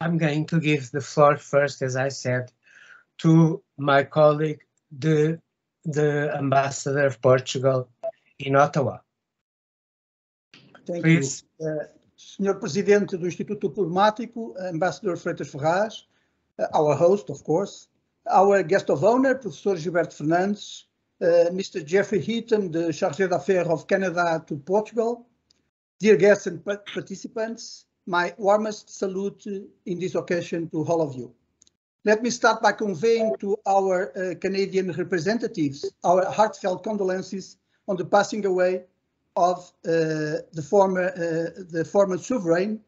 I'm going to give the floor first, as I said, to my colleague, the, the ambassador of Portugal in Ottawa. Thank Please. you. Uh, Senhor Presidente do Instituto Diplomático, Ambassador Freitas Ferraz, uh, our host, of course, our guest of honor, Professor Gilberto Fernandes, uh, Mr. Jeffrey Heaton, the Chargé d'Affaires of Canada to Portugal, dear guests and participants, my warmest salute in this occasion to all of you. Let me start by conveying to our uh, Canadian representatives our heartfelt condolences on the passing away of uh, the former uh, the former sovereign,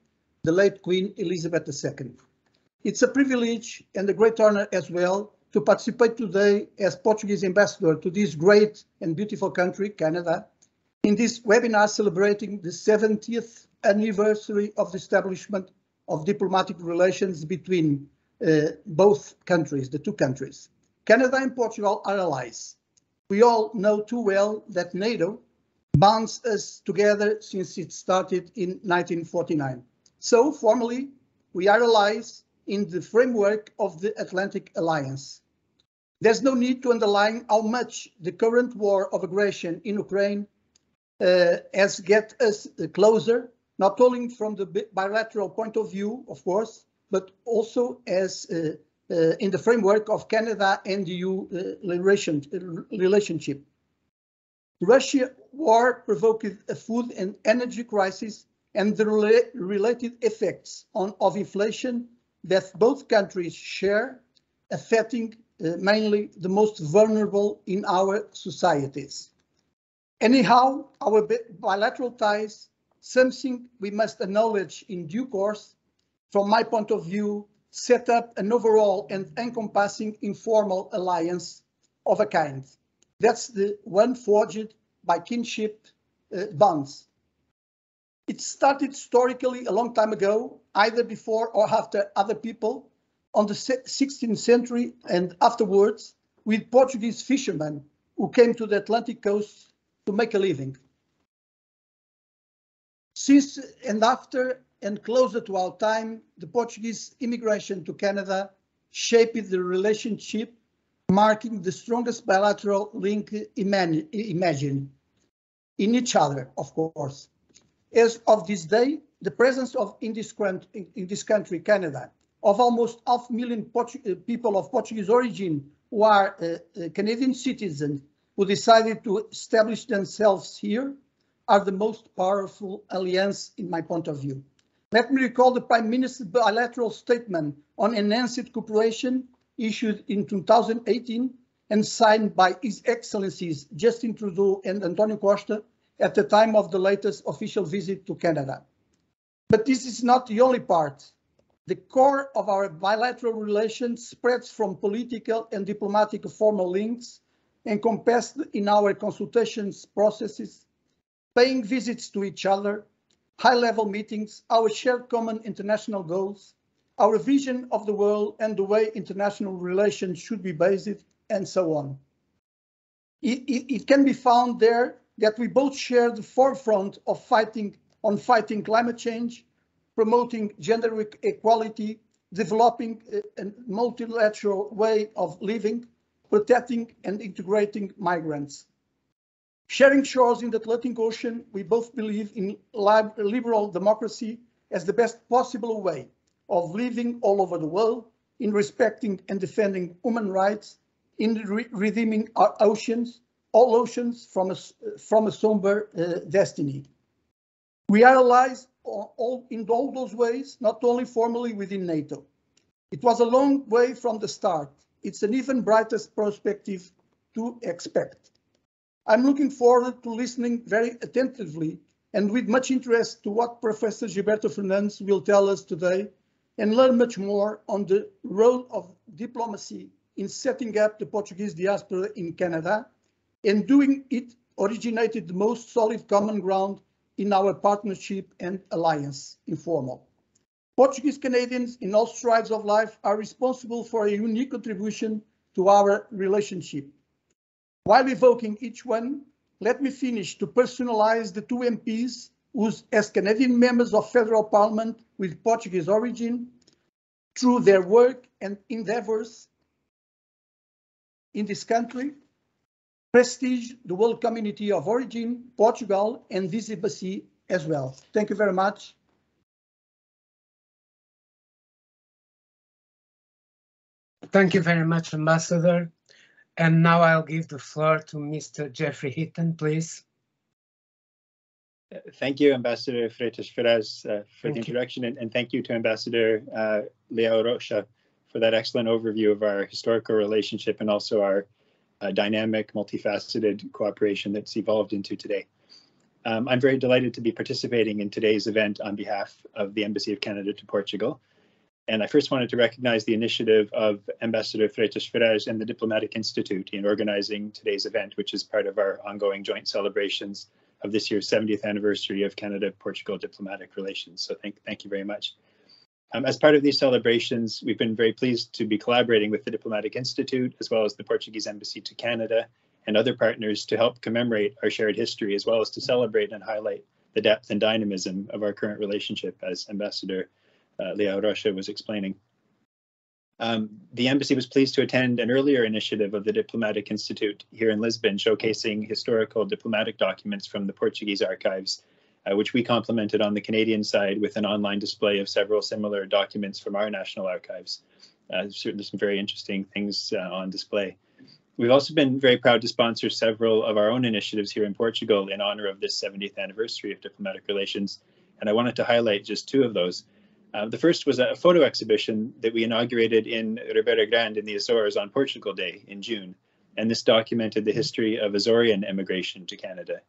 the late Queen Elizabeth II. It's a privilege and a great honor as well to participate today as Portuguese ambassador to this great and beautiful country, Canada, in this webinar celebrating the 70th anniversary of the establishment of diplomatic relations between uh, both countries, the two countries. Canada and Portugal are allies. We all know too well that NATO bonds us together since it started in 1949. So formally, we are allies in the framework of the Atlantic Alliance. There's no need to underline how much the current war of aggression in Ukraine uh, has get us closer, not only from the bilateral point of view, of course, but also as uh, uh, in the framework of Canada and EU uh, relation, relationship. The russia war provoked a food and energy crisis and the rela related effects on, of inflation that both countries share, affecting uh, mainly the most vulnerable in our societies. Anyhow, our bilateral ties, something we must acknowledge in due course, from my point of view, set up an overall and encompassing informal alliance of a kind. That's the one forged by kinship uh, bonds. It started historically a long time ago, either before or after other people, on the 16th century and afterwards with Portuguese fishermen who came to the Atlantic coast to make a living. Since and after and closer to our time, the Portuguese immigration to Canada shaped the relationship, marking the strongest bilateral link imagined in each other, of course. As of this day, the presence of in this, in this country, Canada, of almost half a million Portu uh, people of Portuguese origin who are uh, uh, Canadian citizens who decided to establish themselves here are the most powerful alliance in my point of view. Let me recall the Prime Minister's bilateral statement on enhanced cooperation issued in 2018 and signed by His Excellencies Justin Trudeau and Antonio Costa at the time of the latest official visit to Canada. But this is not the only part. The core of our bilateral relations spreads from political and diplomatic formal links encompassed in our consultations processes, paying visits to each other, high-level meetings, our shared common international goals, our vision of the world and the way international relations should be based, and so on. It, it, it, can be found there that we both share the forefront of fighting on fighting climate change, promoting gender equality, developing a, a multilateral way of living, protecting and integrating migrants. Sharing shores in the Atlantic Ocean, we both believe in liberal democracy as the best possible way of living all over the world, in respecting and defending human rights, in re redeeming our oceans, all oceans from a, from a somber uh, destiny. We are allies all, in all those ways, not only formally within NATO. It was a long way from the start. It's an even brighter perspective to expect. I'm looking forward to listening very attentively and with much interest to what Professor Gilberto Fernandes will tell us today and learn much more on the role of diplomacy in setting up the Portuguese diaspora in Canada and doing it originated the most solid common ground in our partnership and alliance, informal. Portuguese Canadians in all strides of life are responsible for a unique contribution to our relationship. While evoking each one, let me finish to personalize the two MPs whose, as Canadian members of federal parliament with Portuguese origin, through their work and endeavors in this country, prestige the world community of origin, Portugal, and this embassy as well. Thank you very much. Thank you very much, Ambassador. And now I'll give the floor to Mr. Jeffrey Heaton, please. Thank you, Ambassador Freitas Ferraz, uh, for Thank the introduction, and, and thank you to Ambassador uh, Leão Rocha for that excellent overview of our historical relationship and also our uh, dynamic, multifaceted cooperation that's evolved into today. Um, I'm very delighted to be participating in today's event on behalf of the Embassy of Canada to Portugal. And I first wanted to recognize the initiative of Ambassador Freitas Ferraz and the Diplomatic Institute in organizing today's event, which is part of our ongoing joint celebrations of this year's 70th anniversary of Canada-Portugal diplomatic relations. So thank, thank you very much. Um, as part of these celebrations, we've been very pleased to be collaborating with the Diplomatic Institute, as well as the Portuguese Embassy to Canada and other partners to help commemorate our shared history, as well as to celebrate and highlight the depth and dynamism of our current relationship, as Ambassador uh, Leão Rocha was explaining. Um, the embassy was pleased to attend an earlier initiative of the Diplomatic Institute here in Lisbon, showcasing historical diplomatic documents from the Portuguese archives, uh, which we complemented on the Canadian side with an online display of several similar documents from our national archives. Uh, certainly some very interesting things uh, on display. We've also been very proud to sponsor several of our own initiatives here in Portugal in honor of this 70th anniversary of diplomatic relations, and I wanted to highlight just two of those. Uh, the first was a photo exhibition that we inaugurated in Ribeira Grande in the Azores on Portugal Day in June. And this documented the history of Azorean immigration to Canada.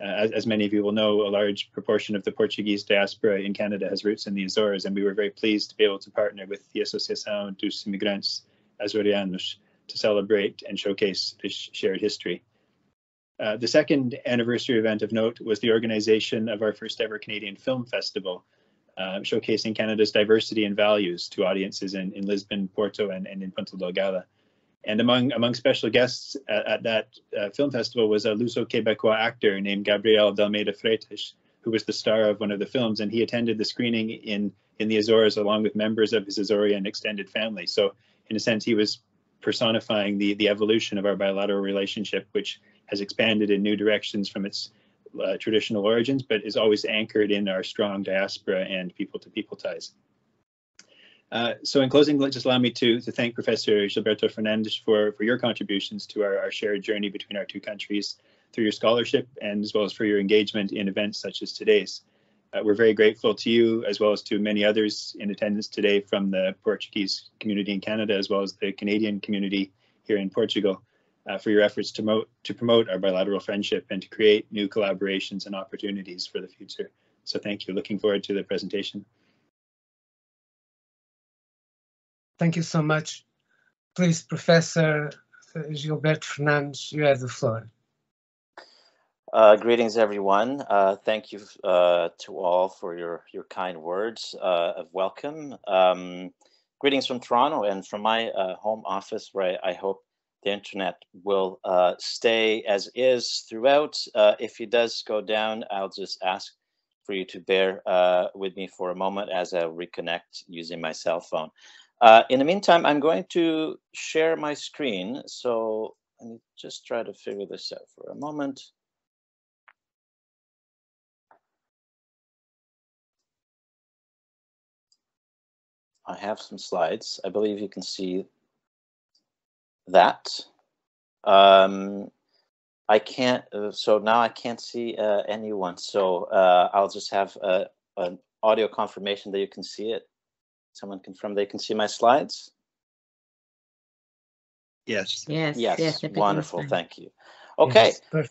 Uh, as, as, many of you will know, a large proportion of the Portuguese diaspora in Canada has roots in the Azores, and we were very pleased to be able to partner with the Associação dos Imigrantes Azorianos to celebrate and showcase this shared history. Uh, the second anniversary event of note was the organization of our first ever Canadian Film Festival, uh, showcasing Canada's diversity and values to audiences in, in Lisbon, Porto, and, and in Ponta Delgada. And among among special guests at, at that uh, film festival was a Luso-Quebecois actor named Gabriel D'Almeida Freitas, who was the star of one of the films, and he attended the screening in in the Azores along with members of his Azorean extended family. So, in a sense, he was personifying the the evolution of our bilateral relationship, which has expanded in new directions from its uh, traditional origins, but is always anchored in our strong diaspora and people-to-people ties. Uh, so in closing, just allow me to, to thank Professor Gilberto Fernandes for, for your contributions to our, our shared journey between our two countries through your scholarship and as well as for your engagement in events such as today's. Uh, we're very grateful to you as well as to many others in attendance today from the Portuguese community in Canada as well as the Canadian community here in Portugal uh, for your efforts to, mo- to promote our bilateral friendship and to create new collaborations and opportunities for the future. So thank you. Looking forward to the presentation. Thank you so much. Please, Professor Gilberto Fernandes, you have the floor. Uh, greetings, everyone. Uh, thank you uh, to all for your, your kind words uh, of welcome. Um, greetings from Toronto and from my uh, home office, where I, I, hope the internet will uh, stay as is throughout. if it does go down, I'll just ask for you to bear with me for a moment as I reconnect using my cell phone. Uh, in the meantime, I'm going to share my screen. So let me just try to figure this out for a moment. I have some slides. I believe you can see that. Um, I can't, uh, so now I can't see uh, anyone. So uh, I'll just have a, an audio confirmation that you can see it. Someone confirm they can see my slides? Yes. Yes. Yes. yes Wonderful. Thank you. Okay. Yes,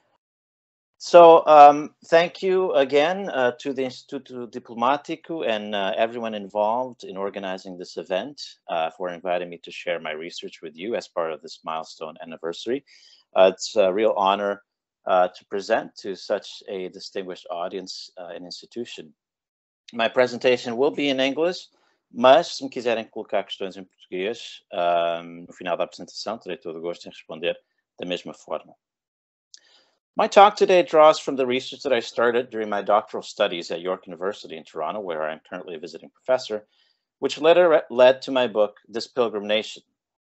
so um, thank you again uh, to the Instituto Diplomático and uh, everyone involved in organizing this event uh, for inviting me to share my research with you as part of this milestone anniversary. Uh, it's a real honor uh, to present to such a distinguished audience uh, and institution. My presentation will be in English, Mas, se me quiserem colocar questões em português, um, no final da apresentação, terei todo o gosto em responder da mesma forma. My talk today draws from the research that I started during my doctoral studies at York University in Toronto, where I'm currently a visiting professor, which later led to my book, This Pilgrim Nation.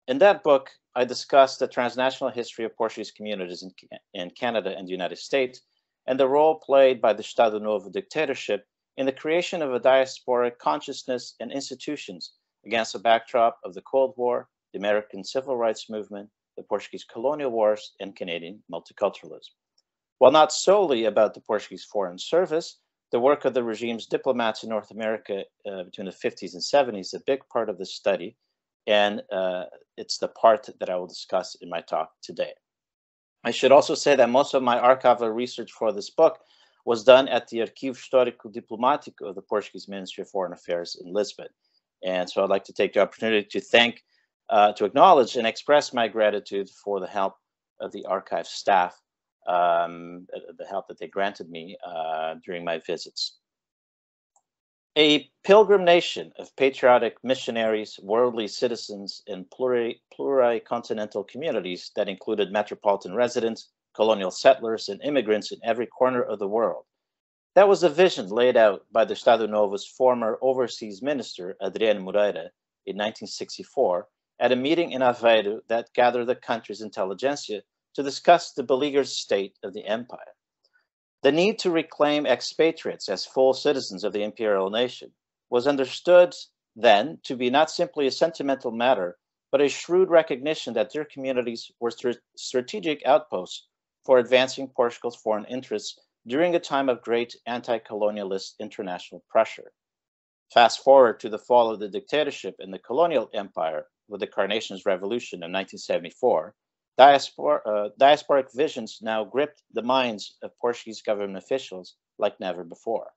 In that book, I discussed the transnational history of Portuguese communities in, in Canada and the United States and the role played by the Estado Novo dictatorship in the creation of a diasporic consciousness and institutions against the backdrop of the Cold War, the American Civil Rights Movement, the Portuguese colonial wars, and Canadian multiculturalism. While not solely about the Portuguese Foreign Service, the work of the regime's diplomats in North America uh, between the 50s and 70s is a big part of this study, and uh, it's the part that I will discuss in my talk today. I should also say that most of my archival research for this book was done at the Arquivo Histórico Diplomático of the Portuguese Ministry of Foreign Affairs in Lisbon. And so I'd like to take the opportunity to thank, uh, to acknowledge and express my gratitude for the help of the archive staff um, the help that they granted me uh, during my visits. A pilgrim nation of patriotic missionaries, worldly citizens, and pluri, pluricontinental communities that included metropolitan residents, colonial settlers, and immigrants in every corner of the world. That was the vision laid out by the Estado Novo's former overseas minister, Adriano Moreira, in 1964 at a meeting in Aveiro that gathered the country's intelligentsia to discuss the beleaguered state of the empire. The need to reclaim expatriates as full citizens of the imperial nation was understood then to be not simply a sentimental matter, but a shrewd recognition that their communities were strategic outposts for advancing Portugal's foreign interests during a time of great anti-colonialist international pressure. Fast forward to the fall of the dictatorship in the colonial empire with the Carnations Revolution in 1974, Diaspor uh, diasporic visions now gripped the minds of Portuguese government officials like never before.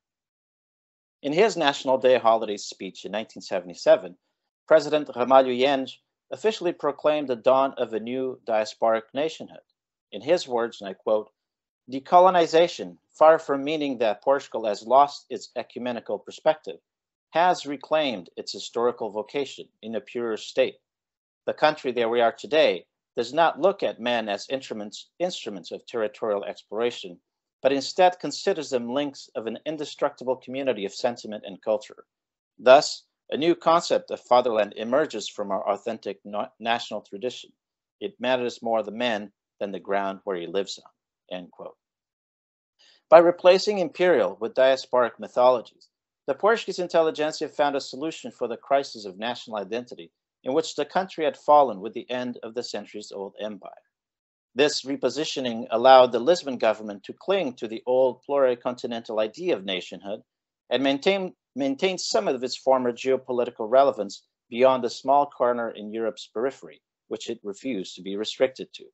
In his National Day holiday speech in 1977, President Ramalho Eanes officially proclaimed the dawn of a new diasporic nationhood. In his words, and I quote, decolonization, far from meaning that Portugal has lost its ecumenical perspective, has reclaimed its historical vocation in a purer state. The country that we are today does not look at men as instruments, instruments of territorial exploration, but instead considers them links of an indestructible community of sentiment and culture. Thus, a new concept of fatherland emerges from our authentic national tradition. It matters more the man than the ground where he lives on. End quote. By replacing imperial with diasporic mythologies, the Portuguese intelligentsia found a solution for the crisis of national identity in which the country had fallen with the end of the centuries old empire. This repositioning allowed the Lisbon government to cling to the old pluricontinental idea of nationhood and maintain, maintain some of its former geopolitical relevance beyond the small corner in Europe's periphery, which it refused to be restricted to.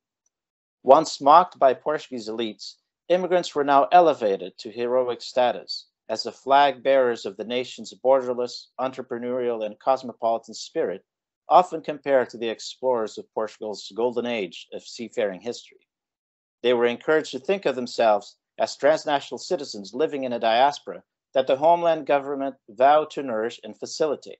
Once mocked by Portuguese elites, immigrants were now elevated to heroic status as the flag bearers of the nation's borderless, entrepreneurial, and cosmopolitan spirit often compared to the explorers of Portugal's golden age of seafaring history. They were encouraged to think of themselves as transnational citizens living in a diaspora that the homeland government vowed to nourish and facilitate.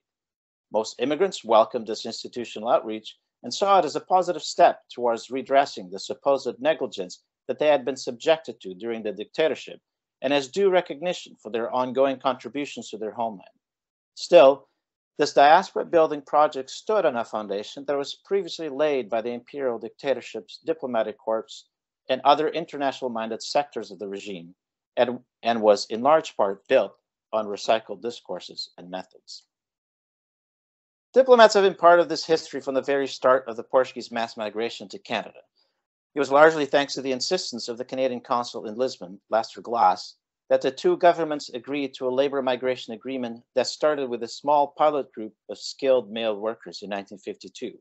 Most immigrants welcomed this institutional outreach and saw it as a positive step towards redressing the supposed negligence that they had been subjected to during the dictatorship and as due recognition for their ongoing contributions to their homeland. Still, this diaspora building project stood on a foundation that was previously laid by the imperial dictatorship's diplomatic corps and other international minded sectors of the regime, and, and was in large part built on recycled discourses and methods. Diplomats have been part of this history from the very start of the Portuguese mass migration to Canada. It was largely thanks to the insistence of the Canadian consul in Lisbon, Lester Glass, that the two governments agreed to a labor migration agreement that started with a small pilot group of skilled male workers in 1952.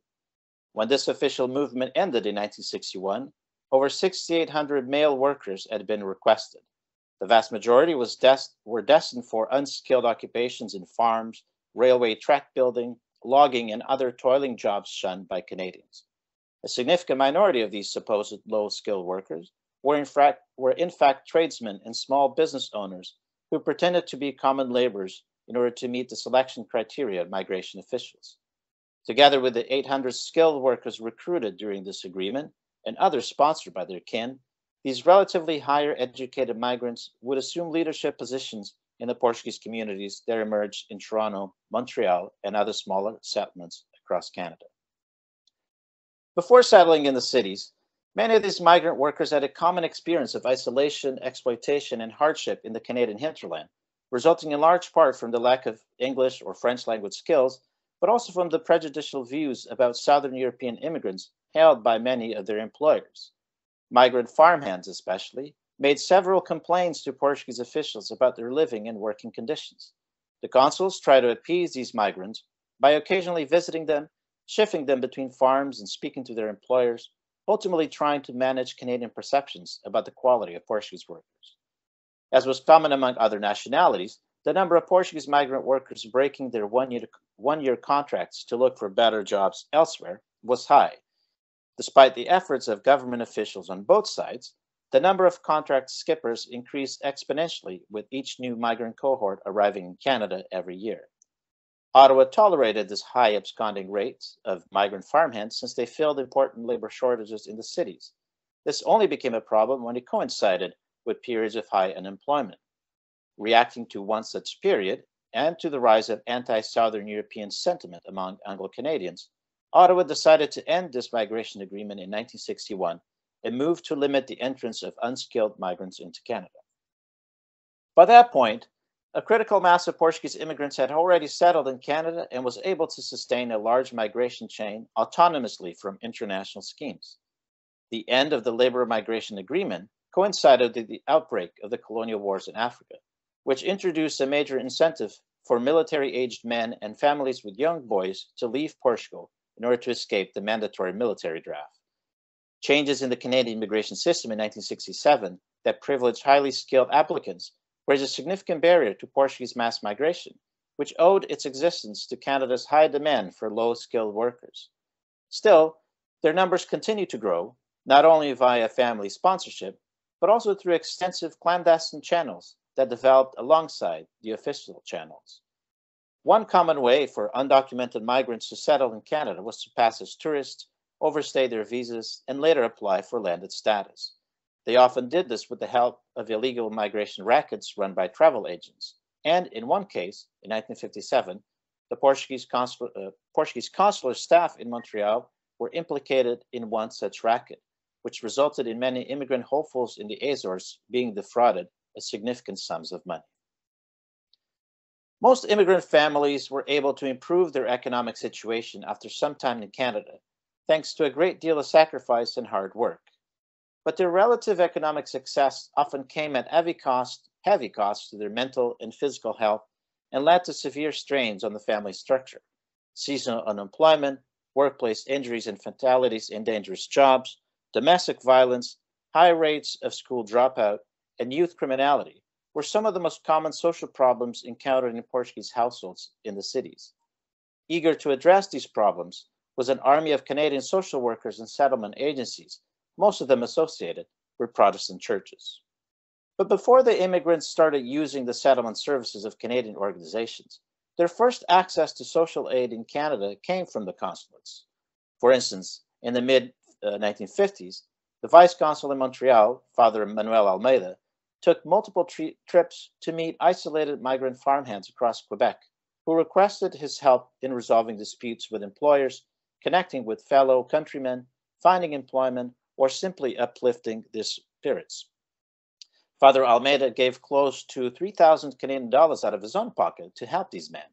When this official movement ended in 1961, over 6,800 male workers had been requested. The vast majority was were destined for unskilled occupations in farms, railway track building, logging, and other toiling jobs shunned by Canadians. A significant minority of these supposed low skilled workers were in, fact, were in fact tradesmen and small business owners who pretended to be common laborers in order to meet the selection criteria of migration officials. Together with the 800 skilled workers recruited during this agreement and others sponsored by their kin, these relatively higher educated migrants would assume leadership positions in the Portuguese communities that emerged in Toronto, Montreal, and other smaller settlements across Canada. Before settling in the cities, many of these migrant workers had a common experience of isolation, exploitation, and hardship in the Canadian hinterland, resulting in large part from the lack of English or French language skills, but also from the prejudicial views about Southern European immigrants held by many of their employers. Migrant farmhands, especially, made several complaints to Portuguese officials about their living and working conditions. The consuls tried to appease these migrants by occasionally visiting them shifting them between farms and speaking to their employers, ultimately trying to manage Canadian perceptions about the quality of Portuguese workers. As was common among other nationalities, the number of Portuguese migrant workers breaking their one year, one year contracts to look for better jobs elsewhere was high. Despite the efforts of government officials on both sides, the number of contract skippers increased exponentially with each new migrant cohort arriving in Canada every year. Ottawa tolerated this high absconding rate of migrant farmhands since they filled important labor shortages in the cities. This only became a problem when it coincided with periods of high unemployment. Reacting to one such period and to the rise of anti Southern European sentiment among Anglo Canadians, Ottawa decided to end this migration agreement in 1961 and move to limit the entrance of unskilled migrants into Canada. By that point, a critical mass of Portuguese immigrants had already settled in Canada and was able to sustain a large migration chain autonomously from international schemes. The end of the labor migration agreement coincided with the outbreak of the colonial wars in Africa, which introduced a major incentive for military aged men and families with young boys to leave Portugal in order to escape the mandatory military draft. Changes in the Canadian immigration system in 1967 that privileged highly skilled applicants raised a significant barrier to Portuguese mass migration, which owed its existence to Canada's high demand for low skilled workers. Still, their numbers continue to grow, not only via family sponsorship, but also through extensive clandestine channels that developed alongside the official channels. One common way for undocumented migrants to settle in Canada was to pass as tourists, overstay their visas, and later apply for landed status. They often did this with the help of illegal migration rackets run by travel agents. And in one case, in 1957, the Portuguese consular, uh, Portuguese consular staff in Montreal were implicated in one such racket, which resulted in many immigrant hopefuls in the Azores being defrauded of significant sums of money. Most immigrant families were able to improve their economic situation after some time in Canada, thanks to a great deal of sacrifice and hard work but their relative economic success often came at heavy cost, heavy to their mental and physical health and led to severe strains on the family structure. Seasonal unemployment, workplace injuries and fatalities in dangerous jobs, domestic violence, high rates of school dropout, and youth criminality were some of the most common social problems encountered in Portuguese households in the cities. Eager to address these problems was an army of Canadian social workers and settlement agencies most of them associated with Protestant churches. But before the immigrants started using the settlement services of Canadian organizations, their first access to social aid in Canada came from the consulates. For instance, in the mid uh, 1950s, the vice consul in Montreal, Father Manuel Almeida, took multiple tri- trips to meet isolated migrant farmhands across Quebec who requested his help in resolving disputes with employers, connecting with fellow countrymen, finding employment, or simply uplifting their spirits. Father Almeida gave close to 3,000 Canadian dollars out of his own pocket to help these men.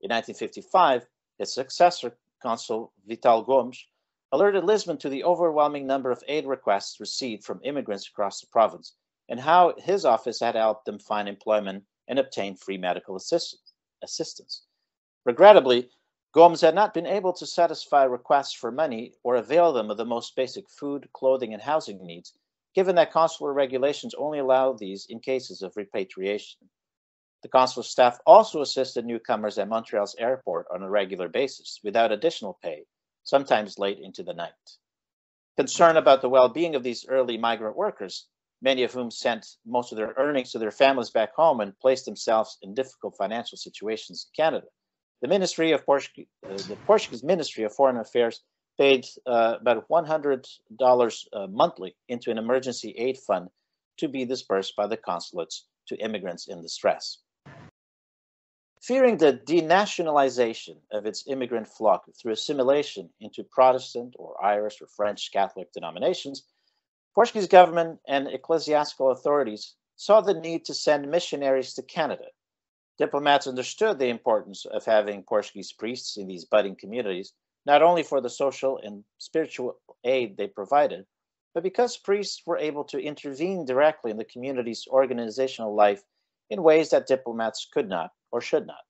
In 1955, his successor, Consul Vital Gomes, alerted Lisbon to the overwhelming number of aid requests received from immigrants across the province and how his office had helped them find employment and obtain free medical assistance. Regrettably, Gomes had not been able to satisfy requests for money or avail them of the most basic food, clothing, and housing needs, given that consular regulations only allow these in cases of repatriation. The consular staff also assisted newcomers at Montreal's airport on a regular basis without additional pay, sometimes late into the night. Concern about the well being of these early migrant workers, many of whom sent most of their earnings to their families back home and placed themselves in difficult financial situations in Canada, the Ministry of Portuguese, uh, the Portuguese Ministry of Foreign Affairs paid uh, about $100 uh, monthly into an emergency aid fund to be dispersed by the consulates to immigrants in distress. Fearing the denationalization of its immigrant flock through assimilation into Protestant or Irish or French Catholic denominations, Portuguese government and ecclesiastical authorities saw the need to send missionaries to Canada. Diplomats understood the importance of having Portuguese priests in these budding communities, not only for the social and spiritual aid they provided, but because priests were able to intervene directly in the community's organizational life in ways that diplomats could not or should not.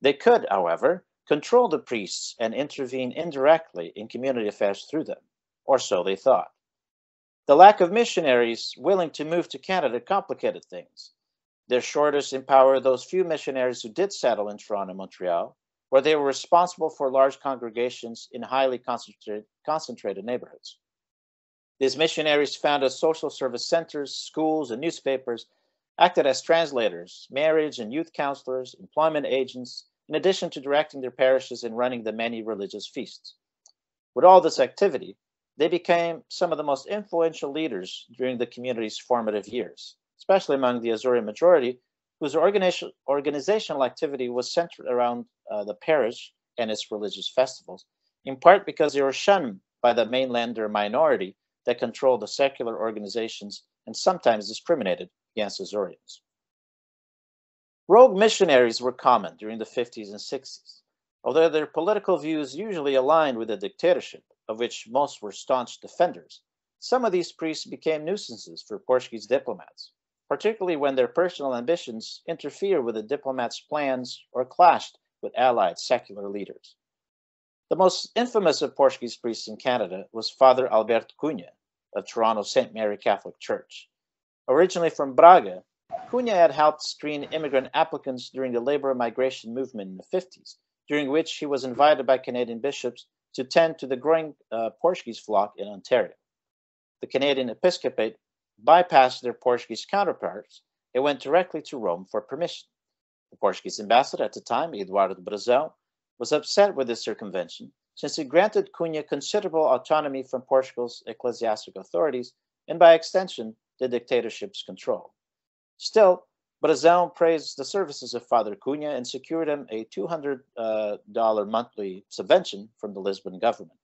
They could, however, control the priests and intervene indirectly in community affairs through them, or so they thought. The lack of missionaries willing to move to Canada complicated things. Their shortage empowered those few missionaries who did settle in Toronto and Montreal, where they were responsible for large congregations in highly concentrated, concentrated neighborhoods. These missionaries founded social service centers, schools, and newspapers, acted as translators, marriage and youth counselors, employment agents, in addition to directing their parishes and running the many religious feasts. With all this activity, they became some of the most influential leaders during the community's formative years, especially among the Azorean majority, whose organization, organizational activity was centered around uh, the parish and its religious festivals, in part because they were shunned by the mainlander minority that controlled the secular organizations and sometimes discriminated against Azoreans. Rogue missionaries were common during the 50s and 60s, although their political views usually aligned with the dictatorship, of which most were staunch defenders. Some of these priests became nuisances for Portuguese diplomats, particularly when their personal ambitions interfered with the diplomats' plans or clashed with allied secular leaders. The most infamous of Portuguese priests in Canada was Father Alberto Cunha of Toronto's St. Mary Catholic Church. Originally from Braga, Cunha had helped screen immigrant applicants during the labor migration movement in the 50s, during which he was invited by Canadian bishops to tend to the growing uh, Portuguese flock in Ontario. The Canadian episcopate bypassed their Portuguese counterparts and went directly to Rome for permission. The Portuguese ambassador at the time, Eduardo Brazão, was upset with this circumvention since it granted Cunha considerable autonomy from Portugal's ecclesiastical authorities and, by extension, the dictatorship's control. Still, Brazão praised the services of Father Cunha and secured him a $200 uh, monthly subvention from the Lisbon government.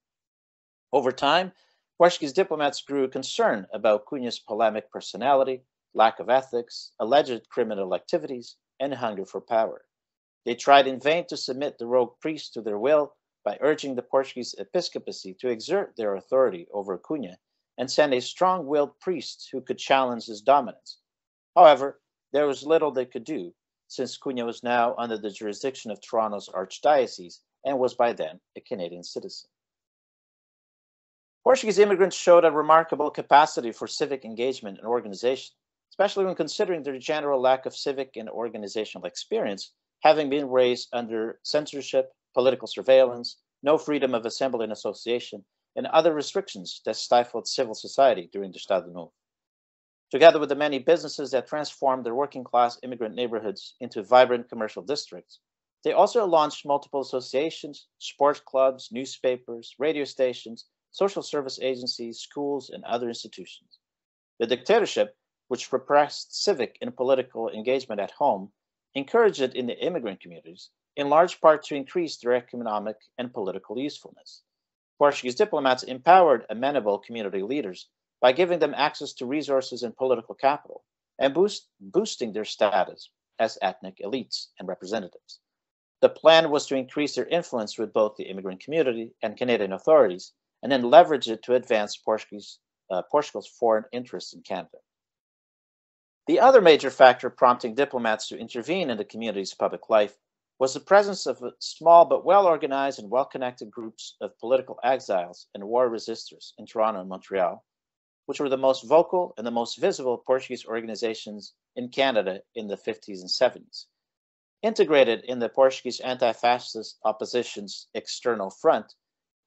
Over time, Portuguese diplomats grew concerned about Cunha's polemic personality, lack of ethics, alleged criminal activities, and hunger for power. They tried in vain to submit the rogue priest to their will by urging the Portuguese episcopacy to exert their authority over Cunha and send a strong willed priest who could challenge his dominance. However, there was little they could do, since Cunha was now under the jurisdiction of Toronto's archdiocese and was by then a Canadian citizen. Portuguese immigrants showed a remarkable capacity for civic engagement and organization, especially when considering their general lack of civic and organizational experience, having been raised under censorship, political surveillance, no freedom of assembly and association, and other restrictions that stifled civil society during the Estado Novo. Together with the many businesses that transformed their working class immigrant neighborhoods into vibrant commercial districts, they also launched multiple associations, sports clubs, newspapers, radio stations, social service agencies, schools, and other institutions. The dictatorship, which repressed civic and political engagement at home, encouraged it in the immigrant communities, in large part to increase their economic and political usefulness. Portuguese diplomats empowered amenable community leaders by giving them access to resources and political capital and boost, boosting their status as ethnic elites and representatives. The plan was to increase their influence with both the immigrant community and Canadian authorities, and then leverage it to advance Portuguese, uh, Portugal's foreign interests in Canada. The other major factor prompting diplomats to intervene in the community's public life was the presence of small but well organized and well connected groups of political exiles and war resistors in Toronto and Montreal, which were the most vocal and the most visible Portuguese organizations in Canada in the 50s and 70s. Integrated in the Portuguese anti fascist opposition's external front,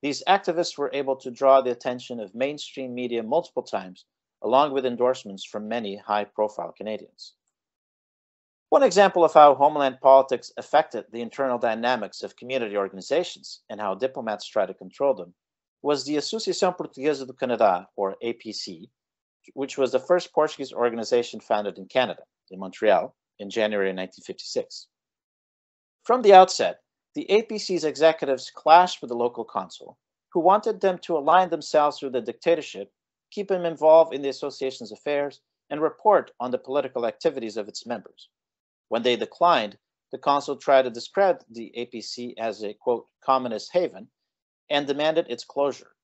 these activists were able to draw the attention of mainstream media multiple times, along with endorsements from many high profile Canadians. One example of how homeland politics affected the internal dynamics of community organizations and how diplomats try to control them was the Associação Portuguesa do Canadá, or APC, which was the first Portuguese organization founded in Canada. in Montreal in January 1956. From the outset, the APC's executives clashed with the local consul, who wanted them to align themselves with the dictatorship, keep them involved in the association's affairs, and report on the political activities of its members. When they declined, the consul tried to discredit the APC as a quote communist haven and demanded its closure.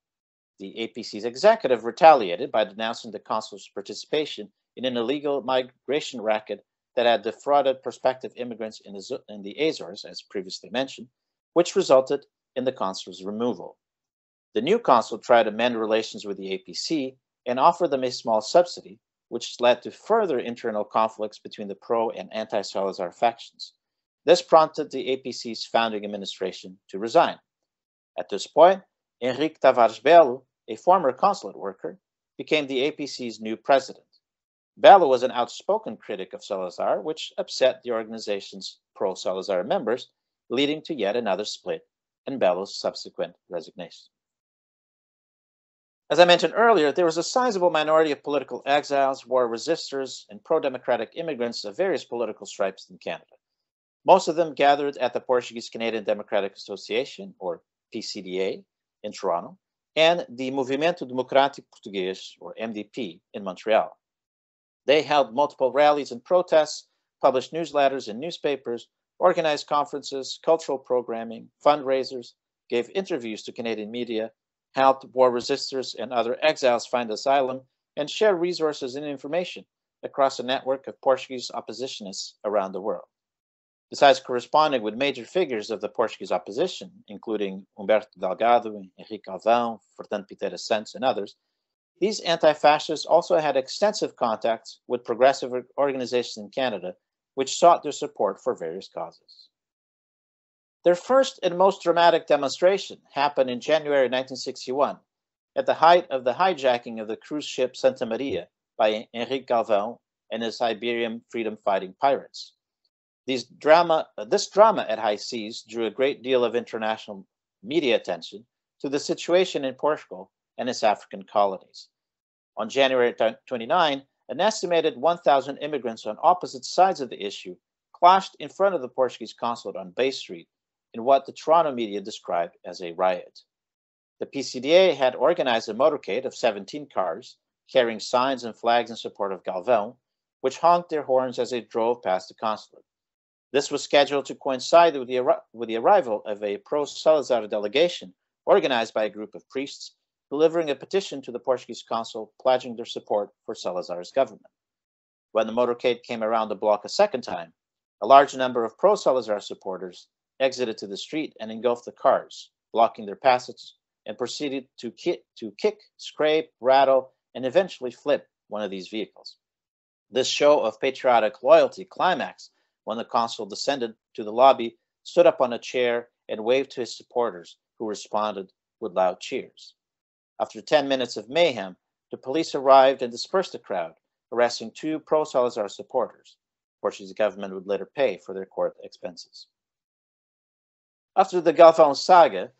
The APC's executive retaliated by denouncing the consul's participation in an illegal migration racket that had defrauded prospective immigrants in the, in the Azores, as previously mentioned, which resulted in the consul's removal. The new consul tried to mend relations with the APC and offer them a small subsidy, which led to further internal conflicts between the pro and anti Salazar factions. This prompted the APC's founding administration to resign. At this point, Henrique Tavares Belo, a former consulate worker, became the APC's new president. Belo was an outspoken critic of Salazar, which upset the organization's pro Salazar members, leading to yet another split and Belo's subsequent resignation. As I mentioned earlier, there was a sizable minority of political exiles, war resistors, and pro democratic immigrants of various political stripes in Canada. Most of them gathered at the Portuguese Canadian Democratic Association, or PCDA, in Toronto, and the Movimento Democrático Português, or MDP, in Montreal. They held multiple rallies and protests, published newsletters and newspapers, organized conferences, cultural programming, fundraisers, gave interviews to Canadian media, helped war resistors and other exiles find asylum, and share resources and information across a network of Portuguese oppositionists around the world. Besides corresponding with major figures of the Portuguese opposition, including Humberto Delgado, Henrique Galvão, Fernando Piteira Santos, and others, these anti-fascists also had extensive contacts with progressive organizations in Canada, which sought their support for various causes. Their first and most dramatic demonstration happened in January 1961, at the height of the hijacking of the cruise ship Santa Maria by Henrique Galvão and his Iberian freedom-fighting pirates. These drama, this drama at high seas drew a great deal of international media attention to the situation in Portugal and its African colonies. On January 29, an estimated 1,000 immigrants on opposite sides of the issue clashed in front of the Portuguese consulate on Bay Street in what the Toronto media described as a riot. The PCDA had organized a motorcade of 17 cars carrying signs and flags in support of Galvão, which honked their horns as they drove past the consulate. This was scheduled to coincide with the, with the arrival of a pro Salazar delegation organized by a group of priests delivering a petition to the Portuguese consul pledging their support for Salazar's government. When the motorcade came around the block a second time, a large number of pro Salazar supporters exited to the street and engulfed the cars, blocking their passage, and proceeded to, ki- to kick, scrape, rattle, and eventually flip one of these vehicles. This show of patriotic loyalty climaxed when the consul descended to the lobby, stood up on a chair, and waved to his supporters, who responded with loud cheers. After 10 minutes of mayhem, the police arrived and dispersed the crowd, arresting two pro Salazar supporters. The Portuguese government would later pay for their court expenses. After the Galvão saga,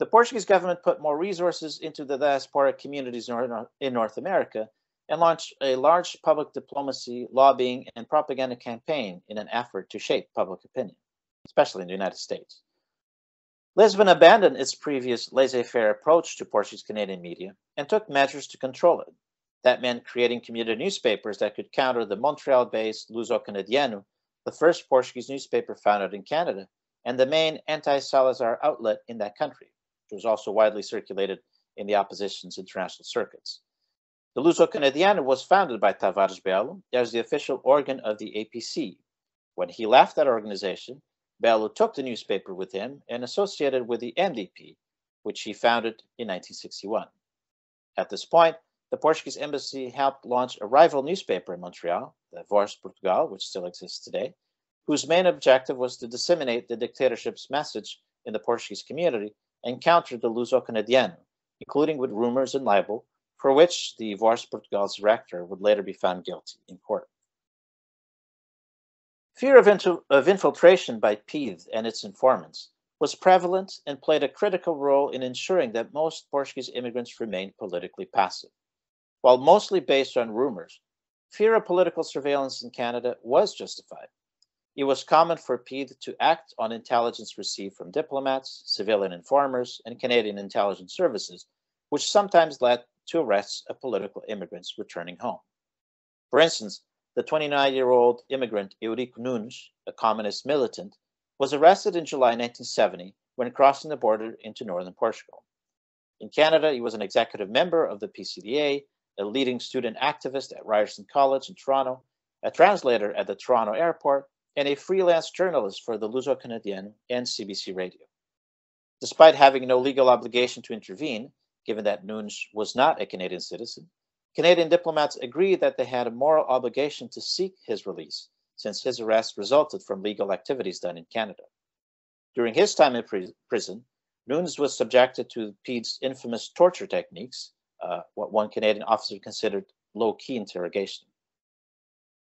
the Portuguese government put more resources into the diaspora communities in North America and launched a large public diplomacy, lobbying, and propaganda campaign in an effort to shape public opinion, especially in the United States. Lisbon abandoned its previous laissez faire approach to Portuguese Canadian media and took measures to control it. That meant creating community newspapers that could counter the Montreal based Luso Canadiano, the first Portuguese newspaper founded in Canada, and the main anti Salazar outlet in that country, which was also widely circulated in the opposition's international circuits. The Luso Canadiano was founded by Tavares Belo as the official organ of the APC. When he left that organization, Belo took the newspaper with him and associated with the MDP, which he founded in 1961. At this point, the Portuguese embassy helped launch a rival newspaper in Montreal, the Voz Portugal, which still exists today, whose main objective was to disseminate the dictatorship's message in the Portuguese community and counter the Luso Canadiano, including with rumors and libel, for which the Voz Portugal's director would later be found guilty in court. Fear of, intu- of infiltration by PIDE and its informants was prevalent and played a critical role in ensuring that most Portuguese immigrants remained politically passive. While mostly based on rumors, fear of political surveillance in Canada was justified. It was common for PIDE to act on intelligence received from diplomats, civilian informers, and Canadian intelligence services, which sometimes led to arrests of political immigrants returning home. For instance, the 29-year-old immigrant Eurico Nunes, a communist militant, was arrested in July 1970 when crossing the border into northern Portugal. In Canada, he was an executive member of the PCDA, a leading student activist at Ryerson College in Toronto, a translator at the Toronto airport, and a freelance journalist for the Luso Canadiano and CBC Radio. Despite having no legal obligation to intervene, given that Nunes was not a Canadian citizen, Canadian diplomats agreed that they had a moral obligation to seek his release, since his arrest resulted from legal activities done in Canada. During his time in prison, Nunes was subjected to PIDE's infamous torture techniques, uh, what one Canadian officer considered low-key interrogation.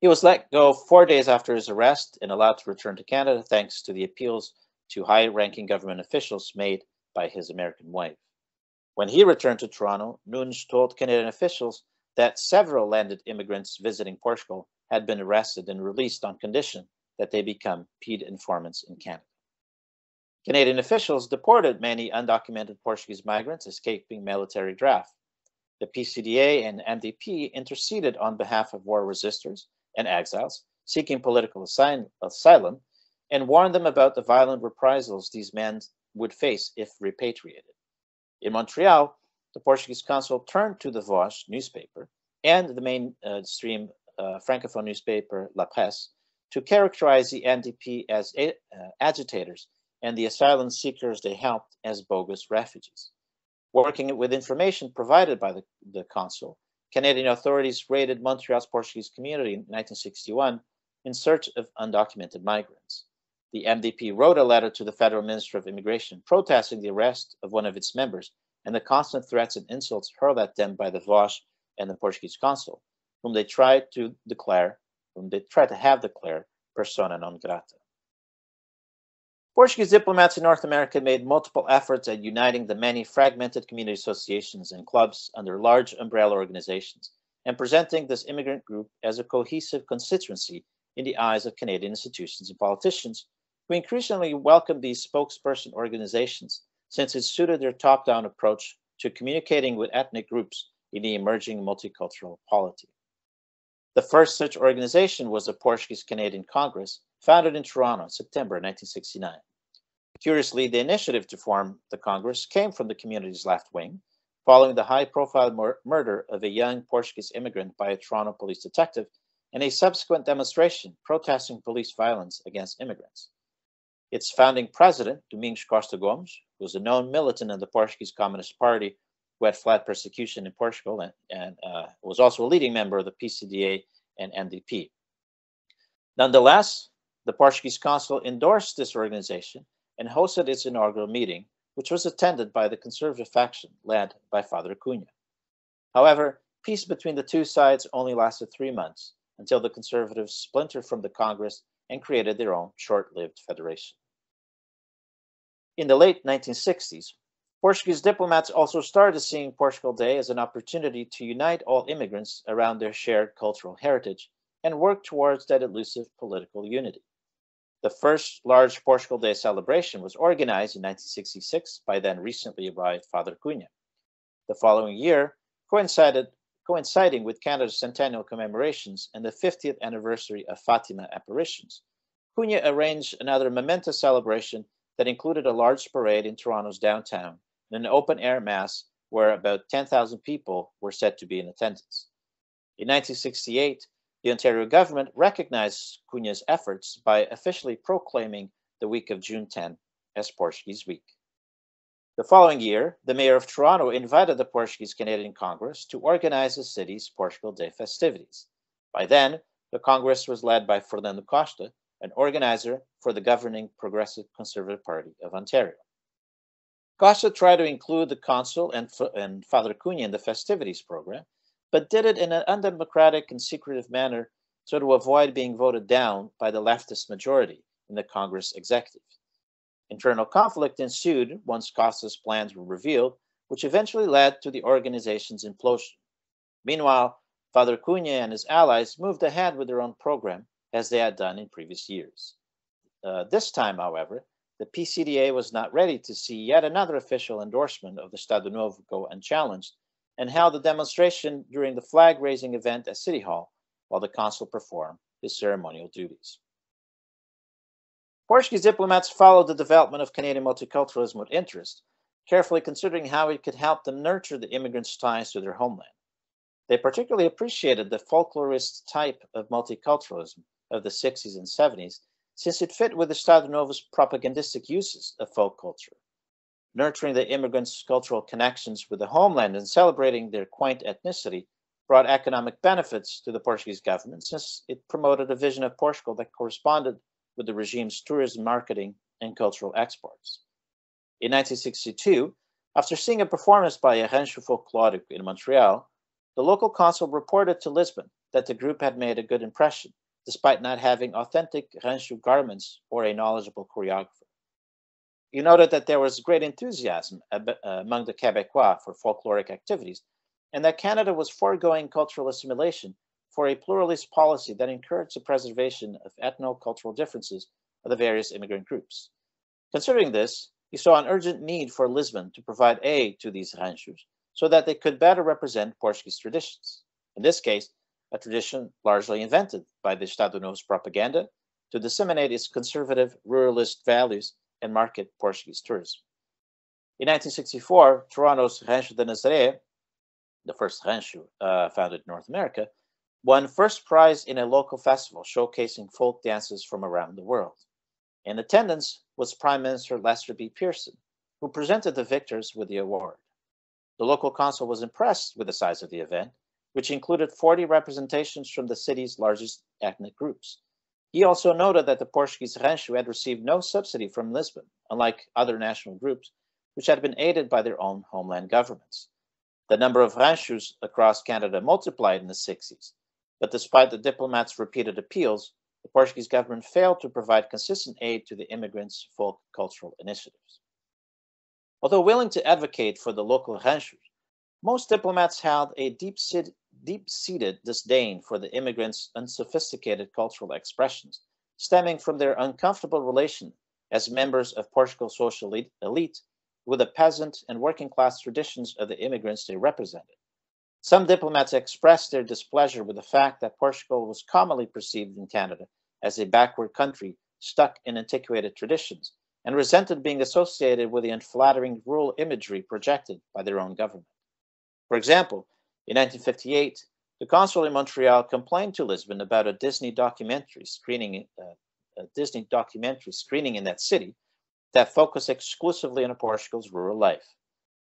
He was let go four days after his arrest and allowed to return to Canada thanks to the appeals to high-ranking government officials made by his American wife. When he returned to Toronto, Nunes told Canadian officials that several landed immigrants visiting Portugal had been arrested and released on condition that they become PIDE informants in Canada. Canadian officials deported many undocumented Portuguese migrants escaping military draft. The PCDA and MDP interceded on behalf of war resistors and exiles seeking political asylum and warned them about the violent reprisals these men would face if repatriated. In Montreal, the Portuguese consul turned to the Voz newspaper and the mainstream uh, francophone newspaper La Presse to characterize the MDP as uh, agitators and the asylum seekers they helped as bogus refugees. Working with information provided by the, the consul, Canadian authorities raided Montreal's Portuguese community in 1961 in search of undocumented migrants. The MDP wrote a letter to the Federal Minister of Immigration protesting the arrest of one of its members and the constant threats and insults hurled at them by the Voz and the Portuguese consul, whom they tried to declare, whom they tried to have declare persona non grata. Portuguese diplomats in North America made multiple efforts at uniting the many fragmented community associations and clubs under large umbrella organizations and presenting this immigrant group as a cohesive constituency in the eyes of Canadian institutions and politicians who increasingly welcomed these spokesperson organizations since it suited their top-down approach to communicating with ethnic groups in the emerging multicultural polity. The first such organization was the Portuguese Canadian Congress, founded in Toronto, in September 1969. Curiously, the initiative to form the Congress came from the community's left wing, following the high profile mur murder of a young Portuguese immigrant by a Toronto police detective and a subsequent demonstration protesting police violence against immigrants. Its founding president, Domingos Costa Gomes, was a known militant of the Portuguese Communist Party who had fled persecution in Portugal and, and uh, was also a leading member of the PCDA and MDP. Nonetheless, the Portuguese consul endorsed this organization and hosted its inaugural meeting, which was attended by the conservative faction led by Father Cunha. However, peace between the two sides only lasted three months until the conservatives splintered from the Congress and created their own short-lived federation. In the late 1960s, Portuguese diplomats also started seeing Portugal Day as an opportunity to unite all immigrants around their shared cultural heritage and work towards that elusive political unity. The first large Portugal Day celebration was organized in 1966 by then recently arrived Father Cunha. The following year coincided coinciding with Canada's centennial commemorations and the 50th anniversary of Fatima apparitions, Cunha arranged another momentous celebration that included a large parade in Toronto's downtown and an open-air mass where about 10,000 people were said to be in attendance. In 1968, the Ontario government recognized Cunha's efforts by officially proclaiming the week of June 10 as Portuguese Week. The following year, the mayor of Toronto invited the Portuguese Canadian Congress to organize the city's Portugal Day festivities. By then, the Congress was led by Fernando Costa, an organizer for the governing Progressive Conservative Party of Ontario. Costa tried to include the consul and, and Father Cunha in the festivities program, but did it in an undemocratic and secretive manner so to avoid being voted down by the leftist majority in the Congress executive. Internal conflict ensued once Costa's plans were revealed, which eventually led to the organization's implosion. Meanwhile, Father Cunha and his allies moved ahead with their own program as they had done in previous years. Uh, this time, however, the PCDA was not ready to see yet another official endorsement of the Estado Novo go unchallenged and held a demonstration during the flag raising event at City Hall while the consul performed his ceremonial duties. Portuguese diplomats followed the development of Canadian multiculturalism with interest, carefully considering how it could help them nurture the immigrants' ties to their homeland. They particularly appreciated the folklorist type of multiculturalism of the 60s and 70s, since it fit with the Estado Novo's propagandistic uses of folk culture. Nurturing the immigrants' cultural connections with the homeland and celebrating their quaint ethnicity brought economic benefits to the Portuguese government since it promoted a vision of Portugal that corresponded with the regime's tourism marketing and cultural exports. In 1962, after seeing a performance by a Rancho Folklórico in Montreal, the local consul reported to Lisbon that the group had made a good impression, despite not having authentic Rancho garments or a knowledgeable choreographer. He noted that there was great enthusiasm uh, among the Quebecois for folkloric activities, and that Canada was foregoing cultural assimilation for a pluralist policy that encouraged the preservation of ethno-cultural differences of the various immigrant groups. Considering this, he saw an urgent need for Lisbon to provide aid to these ranchos so that they could better represent Portuguese traditions. In this case, a tradition largely invented by the Estado Novo's propaganda to disseminate its conservative ruralist values and market Portuguese tourism. In 1964, Toronto's Rancho de Nazaré, the first rancho uh, founded in North America, won first prize in a local festival showcasing folk dances from around the world. In attendance was Prime Minister Lester B. Pearson, who presented the victors with the award. The local council was impressed with the size of the event, which included 40 representations from the city's largest ethnic groups. He also noted that the Portuguese Rancho had received no subsidy from Lisbon, unlike other national groups, which had been aided by their own homeland governments. The number of ranchos across Canada multiplied in the 60s, but despite the diplomats' repeated appeals, the Portuguese government failed to provide consistent aid to the immigrants' folk cultural initiatives. Although willing to advocate for the local ranchos, most diplomats held a deep-seated deep disdain for the immigrants' unsophisticated cultural expressions, stemming from their uncomfortable relation as members of Portugal's social elite with the peasant and working class traditions of the immigrants they represented. Some diplomats expressed their displeasure with the fact that Portugal was commonly perceived in Canada as a backward country stuck in antiquated traditions and resented being associated with the unflattering rural imagery projected by their own government. For example, in 1958, the consul in Montreal complained to Lisbon about a Disney documentary screening, uh, a Disney documentary screening in that city that focused exclusively on Portugal's rural life.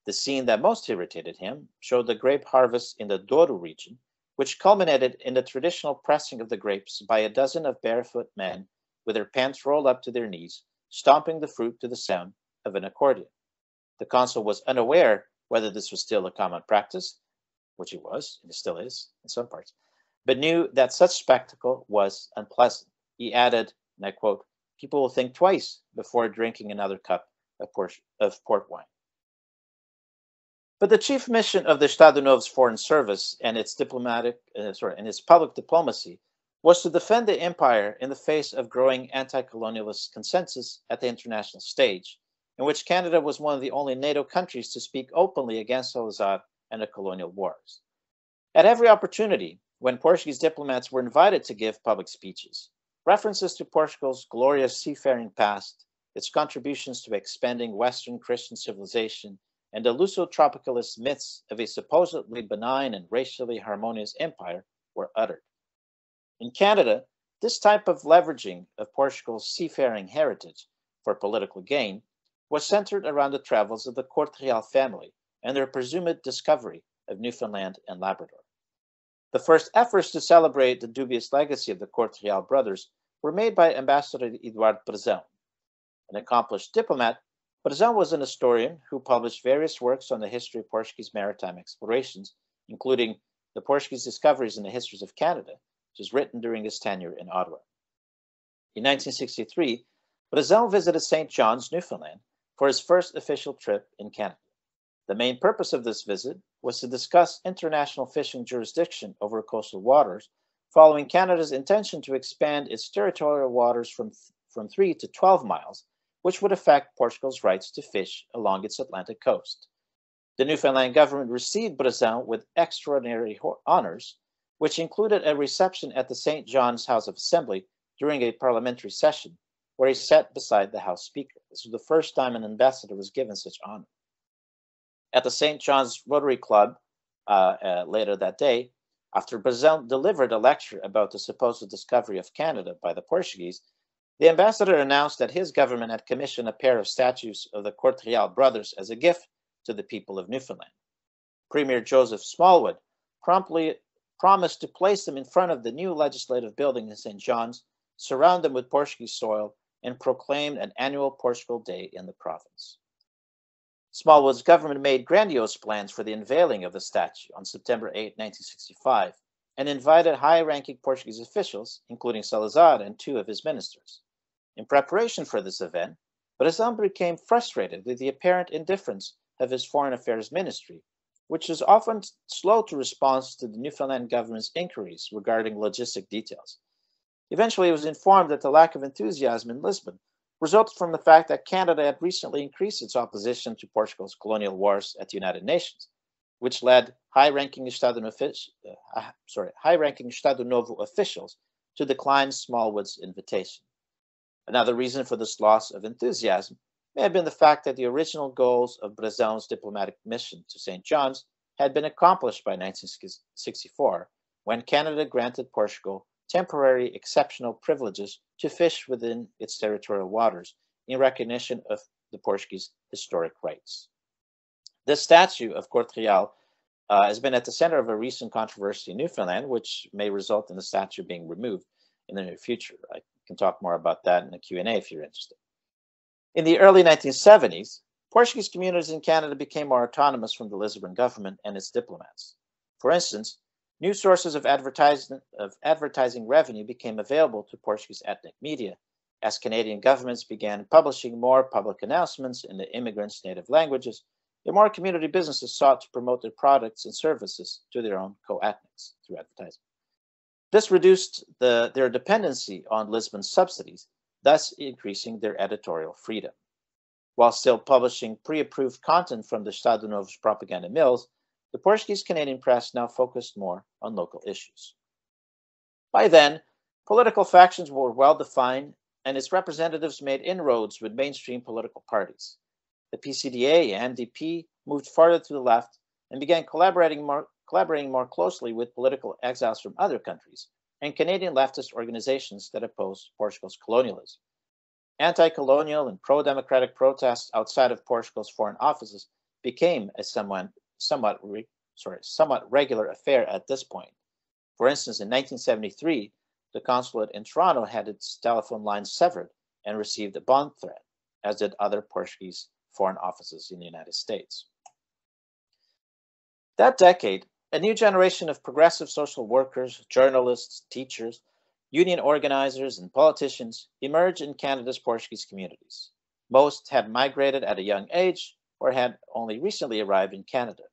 The scene that most irritated him showed the grape harvest in the Douro region, which culminated in the traditional pressing of the grapes by a dozen of barefoot men with their pants rolled up to their knees stomping the fruit to the sound of an accordion. The consul was unaware whether this was still a common practice, which it was, and it still is in some parts, but knew that such spectacle was unpleasant. He added, and I quote, people will think twice before drinking another cup of port, of port wine. But the chief mission of the Estado Novo's foreign service and its diplomatic, uh, sorry, and its public diplomacy was to defend the empire in the face of growing anti-colonialist consensus at the international stage, in which Canada was one of the only NATO countries to speak openly against Salazar and the colonial wars. At every opportunity, when Portuguese diplomats were invited to give public speeches, references to Portugal's glorious seafaring past, its contributions to expanding Western Christian civilization, and the Luso-tropicalist myths of a supposedly benign and racially harmonious empire were uttered. In Canada, this type of leveraging of Portugal's seafaring heritage for political gain was centered around the travels of the Corte Real family and their presumed discovery of Newfoundland and Labrador. The first efforts to celebrate the dubious legacy of the Corte Real brothers were made by Ambassador Eduardo Brazão. An accomplished diplomat, Brazão was an historian who published various works on the history of Portuguese maritime explorations, including the Portuguese discoveries in the histories of Canada which was written during his tenure in Ottawa. In 1963, Brazão visited St. John's, Newfoundland, for his first official trip in Canada. The main purpose of this visit was to discuss international fishing jurisdiction over coastal waters following Canada's intention to expand its territorial waters from, from 3 to 12 miles, which would affect Portugal's rights to fish along its Atlantic coast. The Newfoundland government received Brazão with extraordinary honors, which included a reception at the St. John's House of Assembly during a parliamentary session, where he sat beside the House Speaker. This was the first time an ambassador was given such honor. At the St. John's Rotary Club uh, uh, later that day, after Brazão delivered a lecture about the supposed discovery of Canada by the Portuguese, the ambassador announced that his government had commissioned a pair of statues of the Corte Real brothers as a gift to the people of Newfoundland. Premier Joseph Smallwood promptly promised to place them in front of the new legislative building in St. John's, surround them with Portuguese soil, and proclaimed an annual Portugal Day in the province. Smallwood's government made grandiose plans for the unveiling of the statue on September 8, 1965, and invited high ranking Portuguese officials, including Salazar and two of his ministers. In preparation for this event, Brazão became frustrated with the apparent indifference of his foreign affairs ministry, which was often slow to respond to the Newfoundland government's inquiries regarding logistic details. Eventually, he was informed that the lack of enthusiasm in Lisbon resulted from the fact that Canada had recently increased its opposition to Portugal's colonial wars at the United Nations, which led high-ranking Estado, uh, sorry, high-ranking Estado Novo officials to decline Smallwood's invitation. Another reason for this loss of enthusiasm may have been the fact that the original goals of Brazão's diplomatic mission to St. John's had been accomplished by 1964, when Canada granted Portugal temporary exceptional privileges to fish within its territorial waters in recognition of the Portuguese historic rights. This statue of Corte Real uh, has been at the center of a recent controversy in Newfoundland, which may result in the statue being removed in the near future. I can talk more about that in the Q&A if you're interested. In the early 1970s, Portuguese communities in Canada became more autonomous from the Lisbon government and its diplomats. For instance, New sources of advertising, of advertising revenue became available to Portuguese ethnic media as Canadian governments began publishing more public announcements in the immigrants' native languages, the more community businesses sought to promote their products and services to their own co-ethnics through advertising. This reduced the, their dependency on Lisbon's subsidies, thus increasing their editorial freedom. While still publishing pre-approved content from the Estado Novo's propaganda mills, the Portuguese Canadian press now focused more on local issues. By then, political factions were well defined and its representatives made inroads with mainstream political parties. The PCDA and MDP moved farther to the left and began collaborating more, collaborating more closely with political exiles from other countries and Canadian leftist organizations that opposed Portugal's colonialism. Anti-colonial and pro-democratic protests outside of Portugal's foreign offices became a somewhat somewhat re, sorry, somewhat regular affair at this point. For instance, in 1973, the consulate in Toronto had its telephone line severed and received a bomb threat, as did other Portuguese foreign offices in the United States. That decade, a new generation of progressive social workers, journalists, teachers, union organizers, and politicians emerged in Canada's Portuguese communities. Most had migrated at a young age or had only recently arrived in Canada.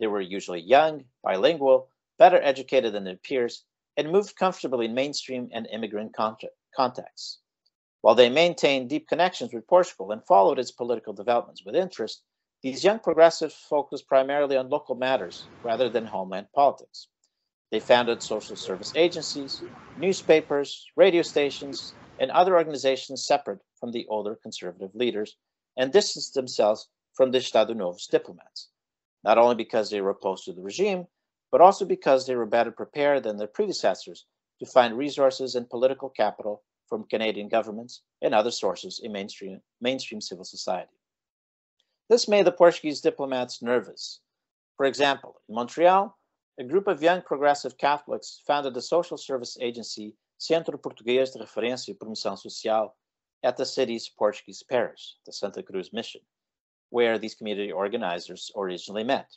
They were usually young, bilingual, better educated than their peers, and moved comfortably in mainstream and immigrant contexts. While they maintained deep connections with Portugal and followed its political developments with interest, these young progressives focused primarily on local matters rather than homeland politics. They founded social service agencies, newspapers, radio stations, and other organizations separate from the older conservative leaders and distanced themselves from the Estado Novo's diplomats, not only because they were opposed to the regime, but also because they were better prepared than their predecessors to find resources and political capital from Canadian governments and other sources in mainstream, mainstream civil society. This made the Portuguese diplomats nervous. For example, in Montreal, a group of young progressive Catholics founded the social service agency Centro Português de Referência e Promoção Social at the city's Portuguese parish, the Santa Cruz Mission where these community organizers originally met.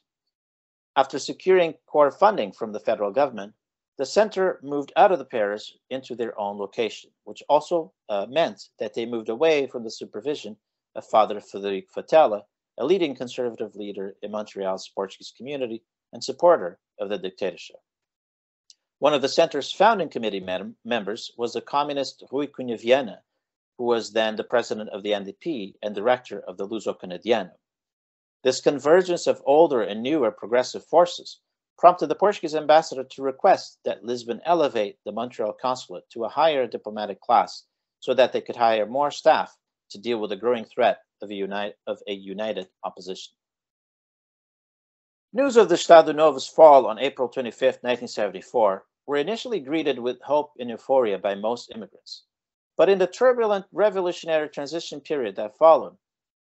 After securing core funding from the federal government, the center moved out of the parish into their own location, which also uh, meant that they moved away from the supervision of Father Frederico Fatela, a leading conservative leader in Montreal's Portuguese community and supporter of the dictatorship. One of the center's founding committee mem members was the communist Rui Cunha Viana, who was then the president of the MDP and director of the Luso Canadiano. This convergence of older and newer progressive forces prompted the Portuguese ambassador to request that Lisbon elevate the Montreal consulate to a higher diplomatic class so that they could hire more staff to deal with the growing threat of a, unite, of a united opposition. News of the Estado Novo's fall on April 25, 1974, were initially greeted with hope and euphoria by most immigrants. But in the turbulent revolutionary transition period that followed,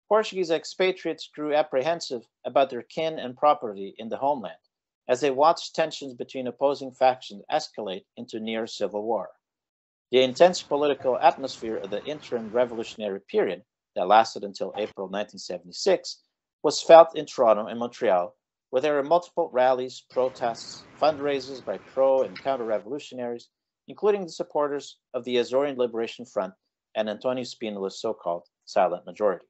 Portuguese expatriates grew apprehensive about their kin and property in the homeland as they watched tensions between opposing factions escalate into near civil war. The intense political atmosphere of the interim revolutionary period that lasted until April 1976 was felt in Toronto and Montreal, where there were multiple rallies, protests, fundraisers by pro and counter revolutionaries, including the supporters of the Azorean Liberation Front and Antonio Spinola's so called silent majority.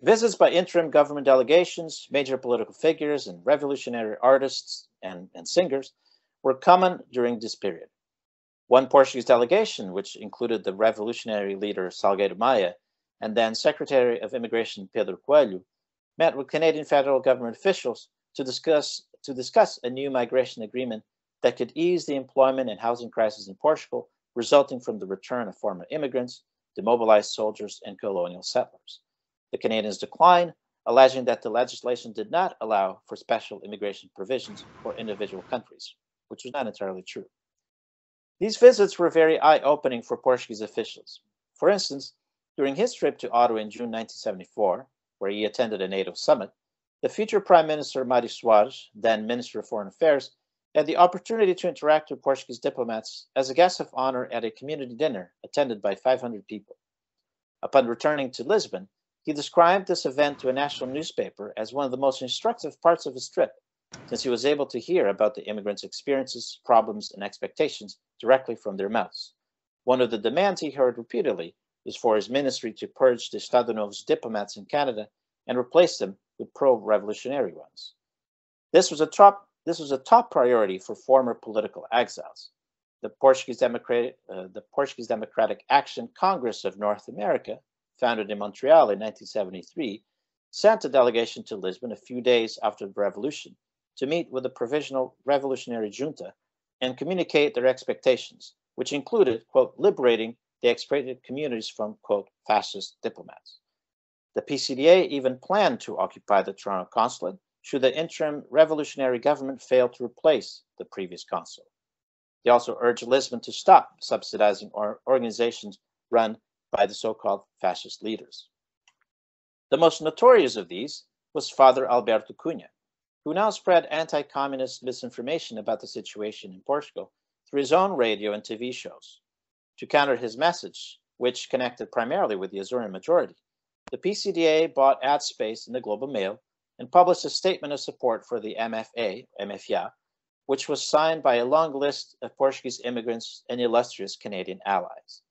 Visits by interim government delegations, major political figures, and revolutionary artists and, and singers were common during this period. One Portuguese delegation, which included the revolutionary leader Salgueiro Maia and then Secretary of Immigration Pedro Coelho, met with Canadian federal government officials to discuss, to discuss a new migration agreement that could ease the employment and housing crisis in Portugal resulting from the return of former immigrants, demobilized soldiers, and colonial settlers. The Canadians declined, alleging that the legislation did not allow for special immigration provisions for individual countries, which was not entirely true. These visits were very eye-opening for Portuguese officials. For instance, during his trip to Ottawa in June 1974, where he attended a NATO summit, the future Prime Minister Mário Soares, then Minister of Foreign Affairs, had the opportunity to interact with Portuguese diplomats as a guest of honor at a community dinner attended by 500 people. Upon returning to Lisbon, he described this event to a national newspaper as one of the most instructive parts of his trip, since he was able to hear about the immigrants' experiences, problems, and expectations directly from their mouths. One of the demands he heard repeatedly was for his ministry to purge the Estado Novo's diplomats in Canada and replace them with pro-revolutionary ones. This was a top this was a top priority for former political exiles. The Portuguese Democratic, uh, the Portuguese Democratic Action Congress of North America founded in Montreal in 1973, sent a delegation to Lisbon a few days after the revolution to meet with the Provisional Revolutionary Junta and communicate their expectations, which included, quote, liberating the expatriate communities from, quote, fascist diplomats. The PCDA even planned to occupy the Toronto consulate should the interim revolutionary government fail to replace the previous consul. They also urged Lisbon to stop subsidizing or organizations run by the so-called fascist leaders. The most notorious of these was Father Alberto Cunha, who now spread anti-communist misinformation about the situation in Portugal through his own radio and TV shows. To counter his message, which connected primarily with the Azorean majority, the PCDA bought ad space in the Globe and Mail and published a statement of support for the MFA, which was signed by a long list of Portuguese immigrants and illustrious Canadian allies.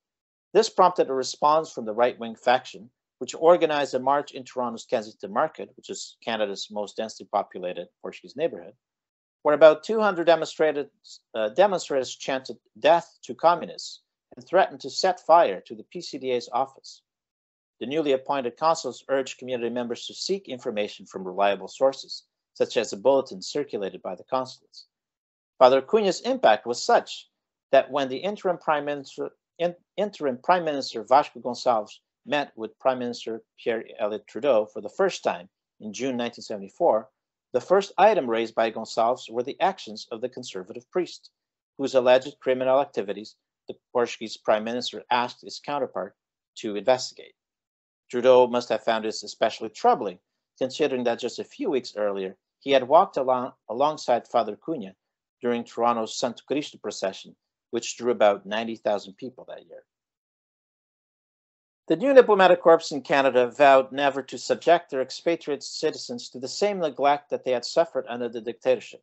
This prompted a response from the right-wing faction, which organized a march in Toronto's Kensington Market, which is Canada's most densely populated Portuguese neighborhood, where about 200 uh, demonstrators chanted death to communists and threatened to set fire to the PCDA's office. The newly appointed consuls urged community members to seek information from reliable sources, such as the bulletin circulated by the consulates. Father Cunha's impact was such that when the interim prime minister in, interim Prime Minister Vasco Gonçalves met with Prime Minister Pierre Elliott Trudeau for the first time in June 1974, the first item raised by Gonçalves were the actions of the conservative priest, whose alleged criminal activities the Portuguese Prime Minister asked his counterpart to investigate. Trudeau must have found this especially troubling, considering that just a few weeks earlier he had walked along, alongside Father Cunha during Toronto's Santo Cristo procession which drew about 90,000 people that year. The new diplomatic corps in Canada vowed never to subject their expatriate citizens to the same neglect that they had suffered under the dictatorship.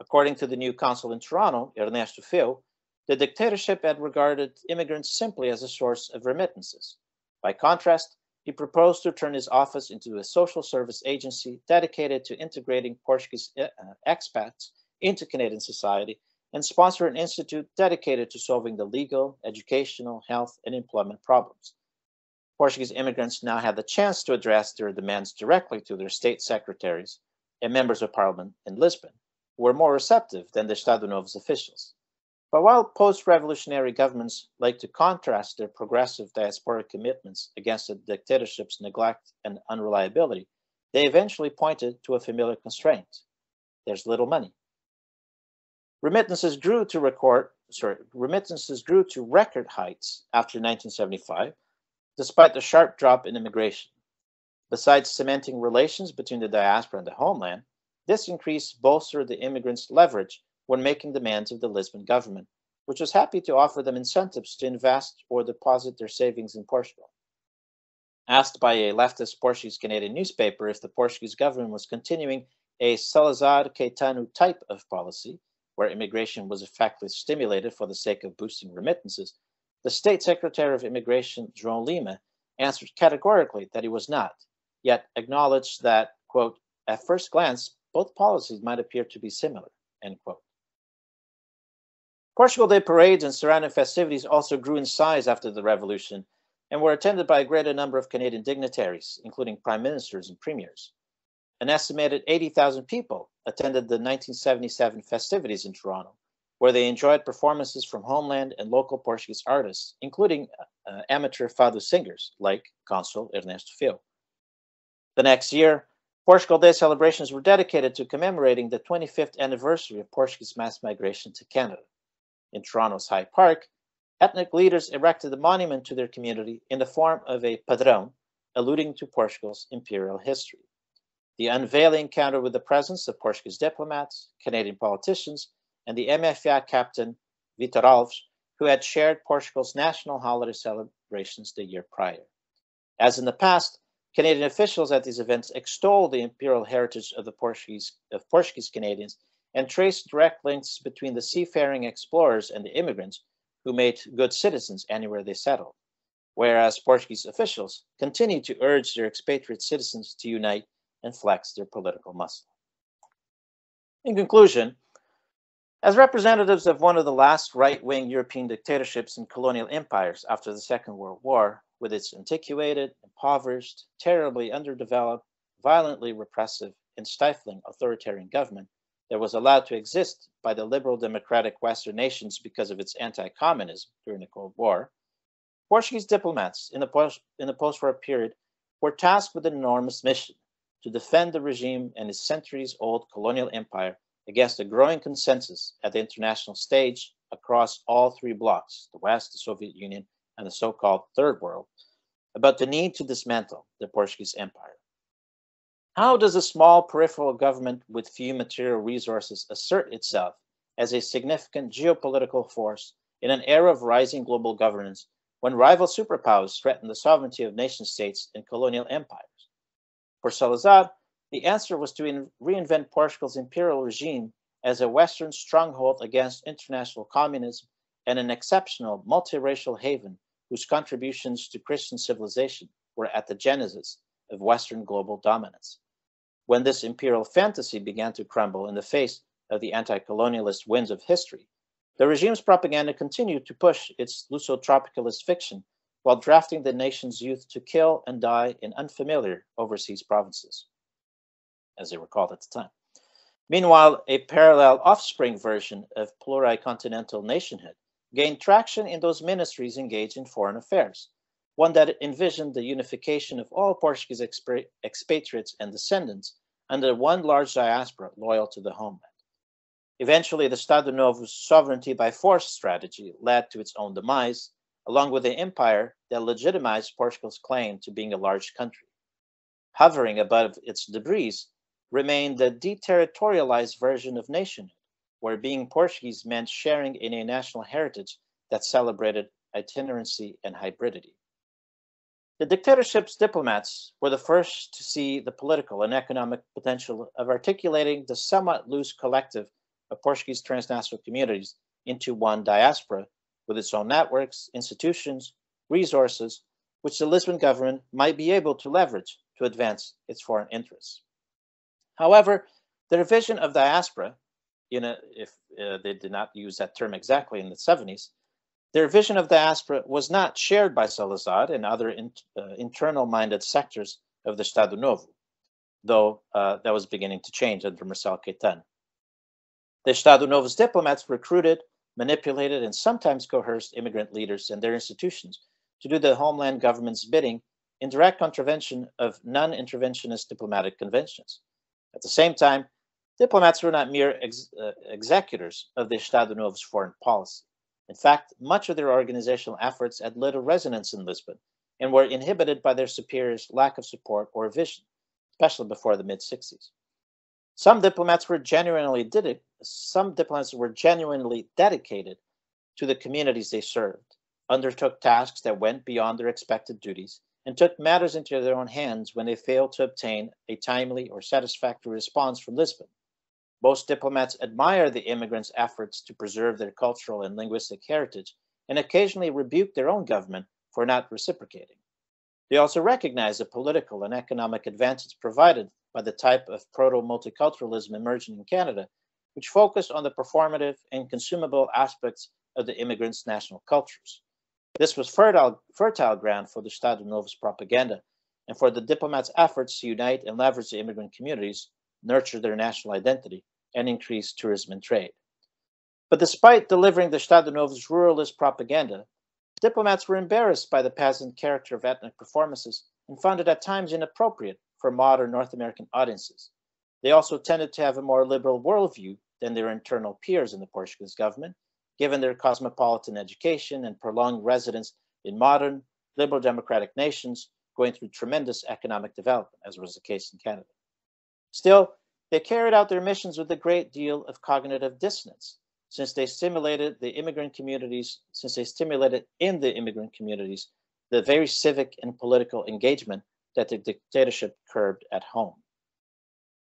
According to the new consul in Toronto, Ernesto Feu, the dictatorship had regarded immigrants simply as a source of remittances. By contrast, he proposed to turn his office into a social service agency dedicated to integrating Portuguese uh, expats into Canadian society and sponsor an institute dedicated to solving the legal, educational, health, and employment problems. Portuguese immigrants now had the chance to address their demands directly to their state secretaries and members of parliament in Lisbon, who were more receptive than the Estado Novo's officials. But while post-revolutionary governments like to contrast their progressive diasporic commitments against the dictatorship's neglect and unreliability, they eventually pointed to a familiar constraint. There's little money. Remittances grew to record, sorry, remittances grew to record heights after 1975, despite the sharp drop in immigration. Besides cementing relations between the diaspora and the homeland, this increase bolstered the immigrants' leverage when making demands of the Lisbon government, which was happy to offer them incentives to invest or deposit their savings in Portugal. Asked by a leftist Portuguese Canadian newspaper if the Portuguese government was continuing a Salazar Caetano type of policy, where immigration was effectively stimulated for the sake of boosting remittances, the State Secretary of Immigration, João Lima, answered categorically that he was not, yet acknowledged that, quote, at first glance, both policies might appear to be similar, end quote. Portugal Day parades and surrounding festivities also grew in size after the revolution and were attended by a greater number of Canadian dignitaries, including prime ministers and premiers. An estimated 80,000 people attended the 1977 festivities in Toronto, where they enjoyed performances from homeland and local Portuguese artists, including uh, amateur fado singers like Consul Ernesto Fio. The next year, Portugal Day celebrations were dedicated to commemorating the 25th anniversary of Portuguese mass migration to Canada. In Toronto's High Park, ethnic leaders erected a monument to their community in the form of a padrão, alluding to Portugal's imperial history. The unveiling encounter with the presence of Portuguese diplomats, Canadian politicians, and the MFA captain Vitor Alves, who had shared Portugal's national holiday celebrations the year prior. As in the past, Canadian officials at these events extolled the imperial heritage of the Portuguese of Portuguese Canadians and traced direct links between the seafaring explorers and the immigrants who made good citizens anywhere they settled. Whereas Portuguese officials continued to urge their expatriate citizens to unite and flex their political muscle. In conclusion, as representatives of one of the last right-wing European dictatorships and colonial empires after the Second World War, with its antiquated, impoverished, terribly underdeveloped, violently repressive, and stifling authoritarian government that was allowed to exist by the liberal democratic Western nations because of its anti-communism during the Cold War, Portuguese diplomats in the, post, in the post-war period were tasked with an enormous mission to defend the regime and its centuries-old colonial empire against a growing consensus at the international stage across all three blocs, the West, the Soviet Union, and the so-called Third World, about the need to dismantle the Portuguese Empire. How does a small peripheral government with few material resources assert itself as a significant geopolitical force in an era of rising global governance when rival superpowers threaten the sovereignty of nation states and colonial empires? For Salazar, the answer was to reinvent Portugal's imperial regime as a Western stronghold against international communism and an exceptional multiracial haven whose contributions to Christian civilization were at the genesis of Western global dominance. When this imperial fantasy began to crumble in the face of the anti-colonialist winds of history, the regime's propaganda continued to push its Luso-tropicalist fiction while drafting the nation's youth to kill and die in unfamiliar overseas provinces, as they were called at the time. Meanwhile, a parallel offspring version of pluricontinental nationhood gained traction in those ministries engaged in foreign affairs, one that envisioned the unification of all Portuguese expatriates and descendants under one large diaspora loyal to the homeland. Eventually, the Estado Novo's sovereignty by force strategy led to its own demise, along with the empire that legitimized Portugal's claim to being a large country. Hovering above its debris remained the deterritorialized version of nationhood, where being Portuguese meant sharing in a national heritage that celebrated itinerancy and hybridity. The dictatorship's diplomats were the first to see the political and economic potential of articulating the somewhat loose collective of Portuguese transnational communities into one diaspora with its own networks, institutions, resources, which the Lisbon government might be able to leverage to advance its foreign interests. However, the revision of diaspora, in a, if uh, they did not use that term exactly in the 70s, their vision of diaspora was not shared by Salazar and other in, uh, internal-minded sectors of the Estado Novo, though uh, that was beginning to change under Marcel Caetano. The Estado Novo's diplomats recruited, manipulated, and sometimes coerced immigrant leaders and their institutions to do the homeland government's bidding in direct contravention of non-interventionist diplomatic conventions. At the same time, diplomats were not mere ex uh, executors of the Estado Novo's foreign policy. In fact, much of their organizational efforts had little resonance in Lisbon and were inhibited by their superiors' lack of support or vision, especially before the mid-60s. Some diplomats were genuinely did some diplomats were genuinely dedicated to the communities they served, undertook tasks that went beyond their expected duties, and took matters into their own hands when they failed to obtain a timely or satisfactory response from Lisbon. Most diplomats admire the immigrants' efforts to preserve their cultural and linguistic heritage and occasionally rebuke their own government for not reciprocating. They also recognize the political and economic advantage provided by the type of proto-multiculturalism emerging in Canada, which focused on the performative and consumable aspects of the immigrants' national cultures. This was fertile, fertile ground for the Estado Novo's propaganda and for the diplomats' efforts to unite and leverage the immigrant communities, nurture their national identity, and increase tourism and trade. But despite delivering the Estado Novo's ruralist propaganda, diplomats were embarrassed by the peasant character of ethnic performances and found it at times inappropriate for modern North American audiences. They also tended to have a more liberal worldview than their internal peers in the Portuguese government given their cosmopolitan education and prolonged residence in modern liberal democratic nations going through tremendous economic development, as was the case in Canada. Still, they carried out their missions with a great deal of cognitive dissonance, since they stimulated the immigrant communities, since they stimulated in the immigrant communities the very civic and political engagement that the dictatorship curbed at home.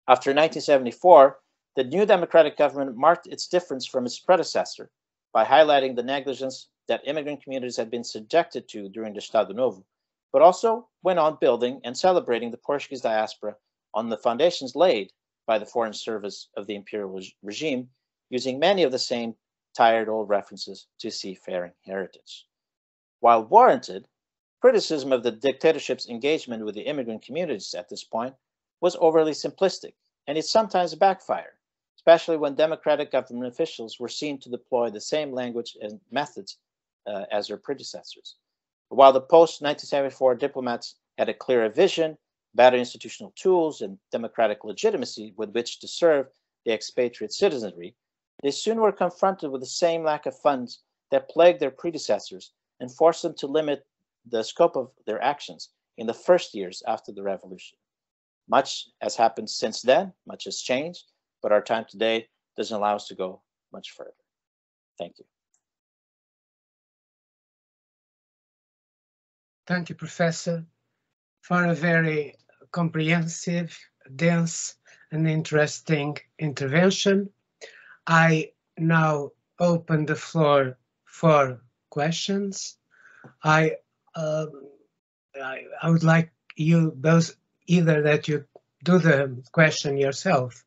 After 1974, the new democratic government marked its difference from its predecessor by highlighting the negligence that immigrant communities had been subjected to during the Estado Novo, but also went on building and celebrating the Portuguese diaspora on the foundations laid by the Foreign Service of the imperial regime, using many of the same tired old references to seafaring heritage. While warranted, criticism of the dictatorship's engagement with the immigrant communities at this point was overly simplistic, and it sometimes backfired especially when democratic government officials were seen to deploy the same language and methods uh, as their predecessors. While the post-1974 diplomats had a clearer vision, better institutional tools, and democratic legitimacy with which to serve the expatriate citizenry, they soon were confronted with the same lack of funds that plagued their predecessors and forced them to limit the scope of their actions in the first years after the revolution. Much has happened since then, much has changed, but our time today doesn't allow us to go much further. Thank you. Thank you, Professor, for a very comprehensive, dense, and interesting intervention. I now open the floor for questions. I, uh, I, I would like you both either that you do the question yourself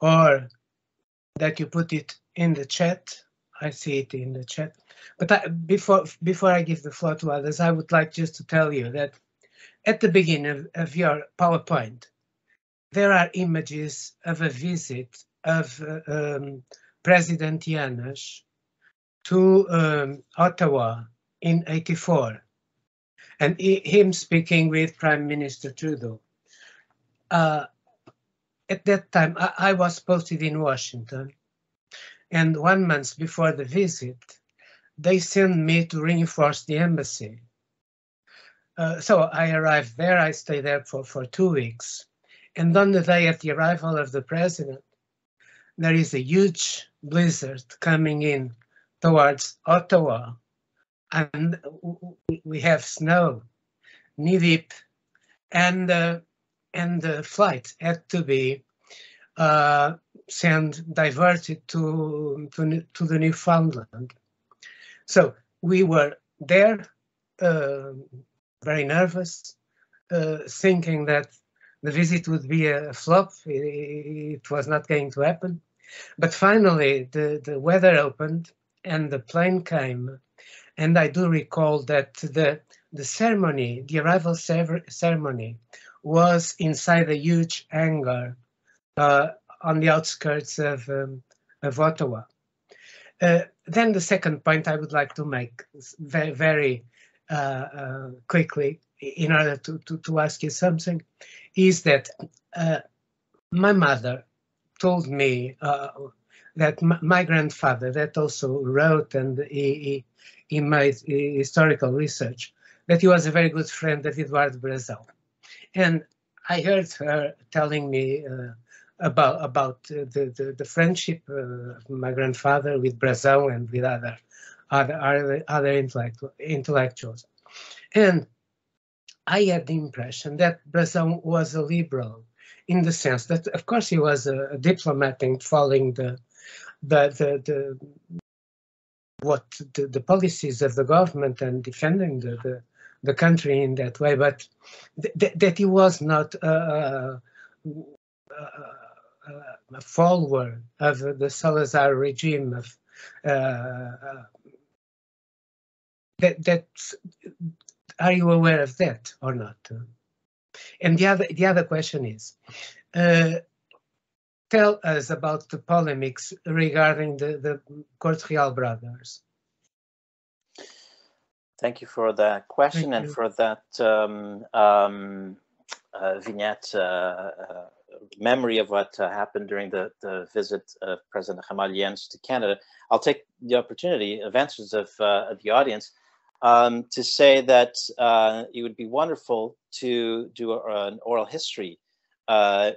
or that you put it in the chat. I see it in the chat. But I, before before I give the floor to others, I would like just to tell you that at the beginning of, of your PowerPoint, there are images of a visit of uh, um, President Eanes to um, Ottawa in 84 and he, him speaking with Prime Minister Trudeau. Uh, at that time, I, I was posted in Washington. And one month before the visit, they sent me to reinforce the embassy. Uh, so I arrived there, I stayed there for, for two weeks. And on the day of the arrival of the president, there is a huge blizzard coming in towards Ottawa. And we have snow, knee deep. And uh, and the flight had to be uh, sent diverted to, to, to the Newfoundland. So we were there uh, very nervous, uh, thinking that the visit would be a flop. It, was not going to happen. But finally, the, the weather opened and the plane came. And I do recall that the, the ceremony, the arrival ceremony, was inside a huge hangar uh, on the outskirts of, um, of Ottawa. Uh, then the second point I would like to make very, very quickly in order to, to, to, ask you something is that uh, my mother told me uh, that my grandfather that also wrote and he, he, he made historical research that he was a very good friend of Eduardo Brazão. And I heard her telling me uh, about about uh, the, the, the friendship uh, of my grandfather with Brazão and with other other other, intellectuals, and I had the impression that Brazão was a liberal in the sense that, of course, he was a, diplomat in following the the the, the what the, the policies of the government and defending the, the the country in that way, but th th that he was not a, follower of the Salazar regime of uh, that that are you aware of that or not? And the other the other question is, uh, tell us about the polemics regarding the the Corte Real brothers. Thank you for that question Thank and you. for that um, um, uh, vignette uh, uh, memory of what uh, happened during the, the visit of President Ramalho Eanes to Canada. I'll take the opportunity of answers of, uh, of the audience um, to say that uh, it would be wonderful to do a, an oral history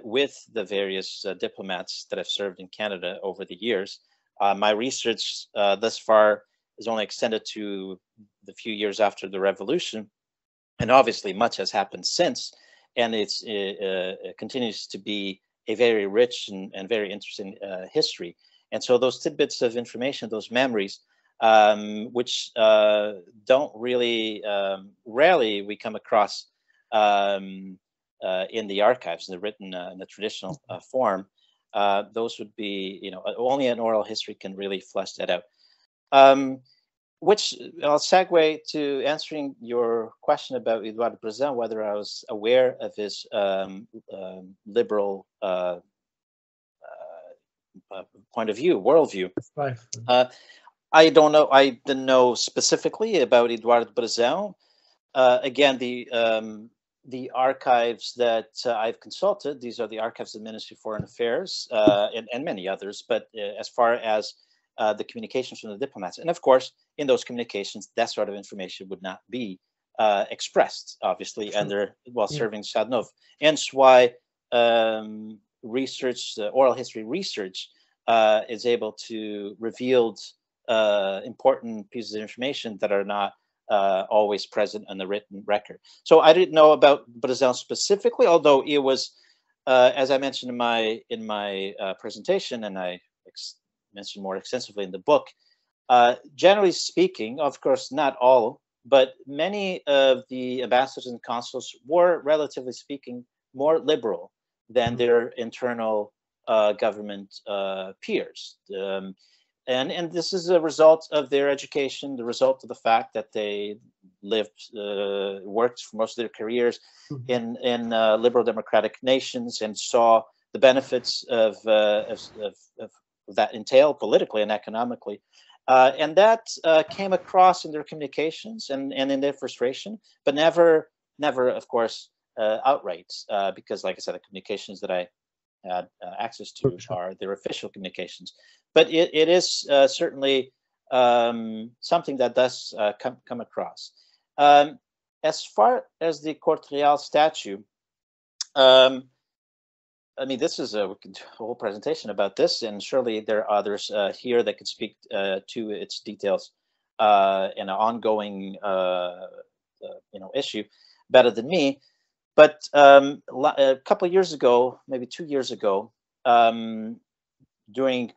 with the various diplomats that have served in Canada over the years. my research thus far is only extended to the few years after the revolution. And obviously much has happened since, and it's, it, uh, it continues to be a very rich and, and very interesting uh, history. And so those tidbits of information, those memories, um, which uh, don't really, um, rarely we come across um, uh, in the archives, in the written, uh, in the traditional uh, form, those would be, you know, only an oral history can really flesh that out. Um, which I'll segue to answering your question about Eduardo Brazão, whether I was aware of his um, um, liberal uh, uh, point of view, worldview. Right. Uh, I don't know. I didn't know specifically about Eduardo Brazão. Uh, again, the um, the archives that uh, I've consulted, these are the archives of the Ministry of Foreign Affairs uh, and, and many others. But as far as uh, the communications from the diplomats. And of course, in those communications, that sort of information would not be uh, expressed, obviously, sure. under while yeah. serving Chladnov. Hence why um, research, uh, oral history research, uh, is able to reveal uh, important pieces of information that are not uh, always present in the written record. So I didn't know about Brazão specifically, although it was, as I mentioned in my in my presentation, and I mentioned more extensively in the book. Uh, generally speaking, of course, not all, but many of the ambassadors and consuls were, relatively speaking, more liberal than mm-hmm. their internal uh, government uh, peers. Um, and, and this is a result of their education, the result of the fact that they lived, uh, worked for most of their careers mm-hmm. in, in uh, liberal democratic nations and saw the benefits of, uh, of, of, that entail politically and economically. Uh, and that uh, came across in their communications and, and in their frustration, but never, never, of course, uh, outright, uh, because like I said, the communications that I had uh, access to are their official communications. But it, it is uh, certainly um, something that does come, come across. Um, as far as the Corte Real statue, um, I mean, this is a, whole presentation about this, and surely there are others uh, here that could speak uh, to its details uh, in an ongoing, uh, uh, you know, issue better than me. But um, a couple years ago, maybe two years ago, um, during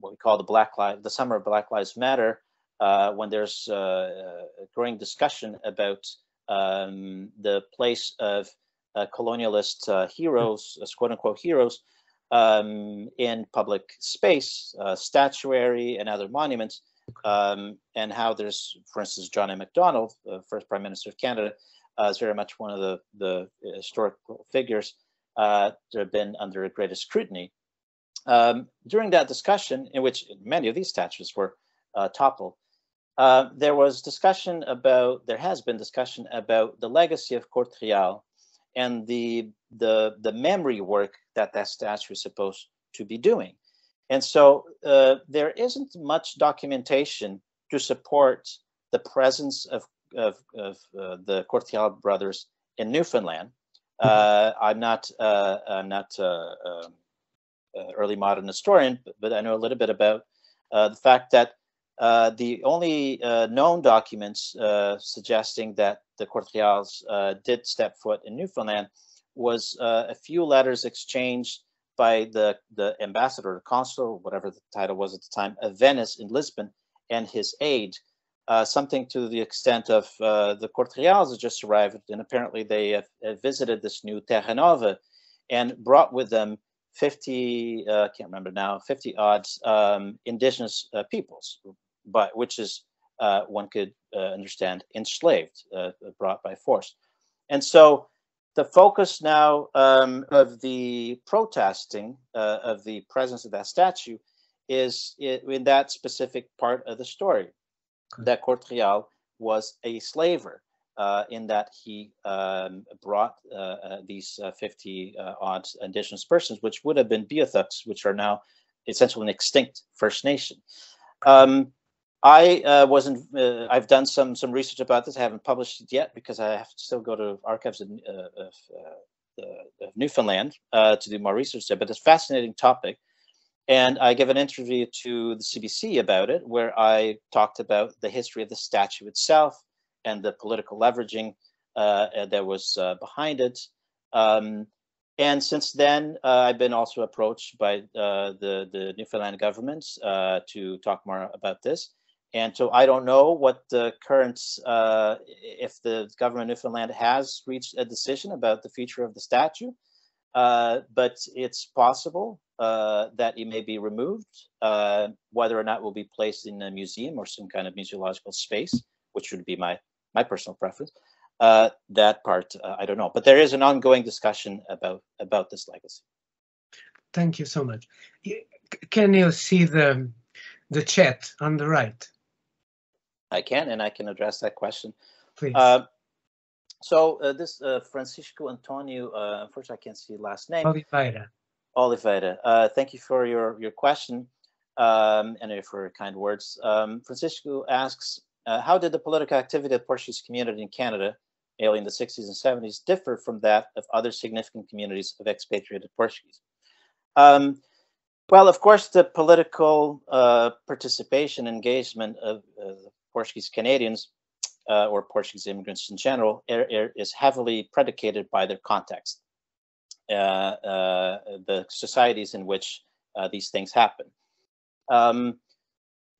what we call the Black Lives, the summer of Black Lives Matter, uh, when there's a growing discussion about um, the place of uh, colonialist uh, heroes, uh, quote unquote heroes, um, in public space, uh, statuary, and other monuments, um, and how there's, for instance, John A. Macdonald, the first Prime Minister of Canada, uh, is very much one of the, the historical figures that have been under greatest scrutiny. Um, during that discussion, in which many of these statues were toppled, uh, there was discussion about, there has been discussion about the legacy of Corte Real and the, the, the memory work that that statue is supposed to be doing. And so uh, there isn't much documentation to support the presence of, of, of uh, the Corte Real brothers in Newfoundland. Mm-hmm. Uh, I'm not, uh, I'm not um, early modern historian, but, but, I know a little bit about the fact that uh, the only uh, known documents uh, suggesting that the uh, did step foot in Newfoundland was uh, a few letters exchanged by the, the ambassador, consul, whatever the title was at the time, of Venice in Lisbon and his aide. Something to the extent of the Corte Reals had just arrived and apparently they have, have visited this new Terra Nova and brought with them 50, uh, can't remember now, 50 odd um, indigenous uh, peoples, but which is, uh, one could uh, understand, enslaved, uh, brought by force. And so the focus now um, of the protesting uh, of the presence of that statue is in that specific part of the story, that Corte Real was a slaver uh, in that he um, brought uh, uh, these uh, 50 uh, odd indigenous persons, which would have been Beothuk, which are now essentially an extinct First Nation. Um, I uh, wasn't. I've done some some research about this. I haven't published it yet because I have to still go to archives of, of, of Newfoundland to do more research there. But it's a fascinating topic. And I gave an interview to the CBC about it, where I talked about the history of the statue itself, and the political leveraging uh, uh, that was uh, behind it. Um, and since then, uh, I've been also approached by uh, the, the Newfoundland government uh, to talk more about this. And so I don't know what the current, if the government of Newfoundland has reached a decision about the future of the statue, but it's possible that it may be removed, whether or not it will be placed in a museum or some kind of museological space, which would be my my personal preference. Uh, that part, uh, I don't know, but there is an ongoing discussion about about this legacy. Thank you so much. Can you see the the chat on the right? I can, and I can address that question. Please. Uh, so uh, this uh, Francisco Antonio, uh, unfortunately, I can't see last name. Oliveira. Oliveira. thank you for your your question um, and for your kind words. Um, Francisco asks, uh, how did the political activity of the Portuguese community in Canada, mainly in the 60s and 70s, differ from that of other significant communities of expatriated Portuguese? Um, well, of course, the political uh, participation, engagement of uh, Portuguese Canadians uh, or Portuguese immigrants in general er, er, is heavily predicated by their context, uh, uh, the societies in which these things happen. Um,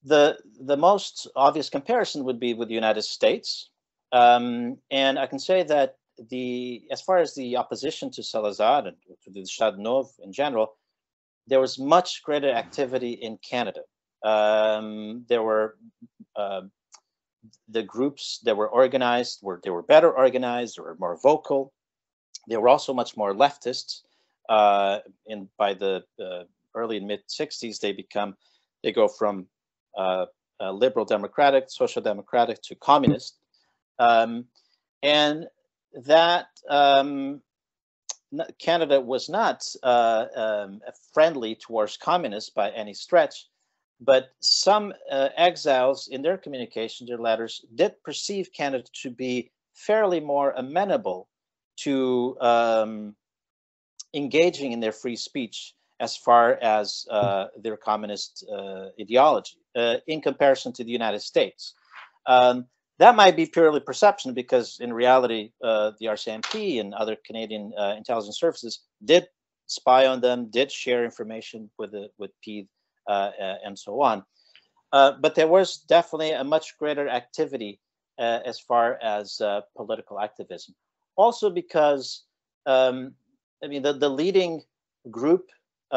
the the most obvious comparison would be with the United States, um, and I can say that the as far as the opposition to Salazar and to the Estado Novo in general, there was much greater activity in Canada. Um, there were uh, the groups that were organized were they were better organized, they were more vocal. They were also much more leftist. Uh, by the uh, early and mid '60s, they become they go from uh, liberal democratic, social democratic to communist. Um, and that um, Canada was not uh, um, friendly towards communists by any stretch, but some uh, exiles in their communication, their letters, did perceive Canada to be fairly more amenable to um, engaging in their free speech as far as uh, their communist uh, ideology uh, in comparison to the United States. Um, that might be purely perception because in reality, uh, the RCMP and other Canadian uh, intelligence services did spy on them, did share information with the, with PIDE uh, and so on. but there was definitely a much greater activity as far as political activism. Also because, um, I mean, the, the leading group,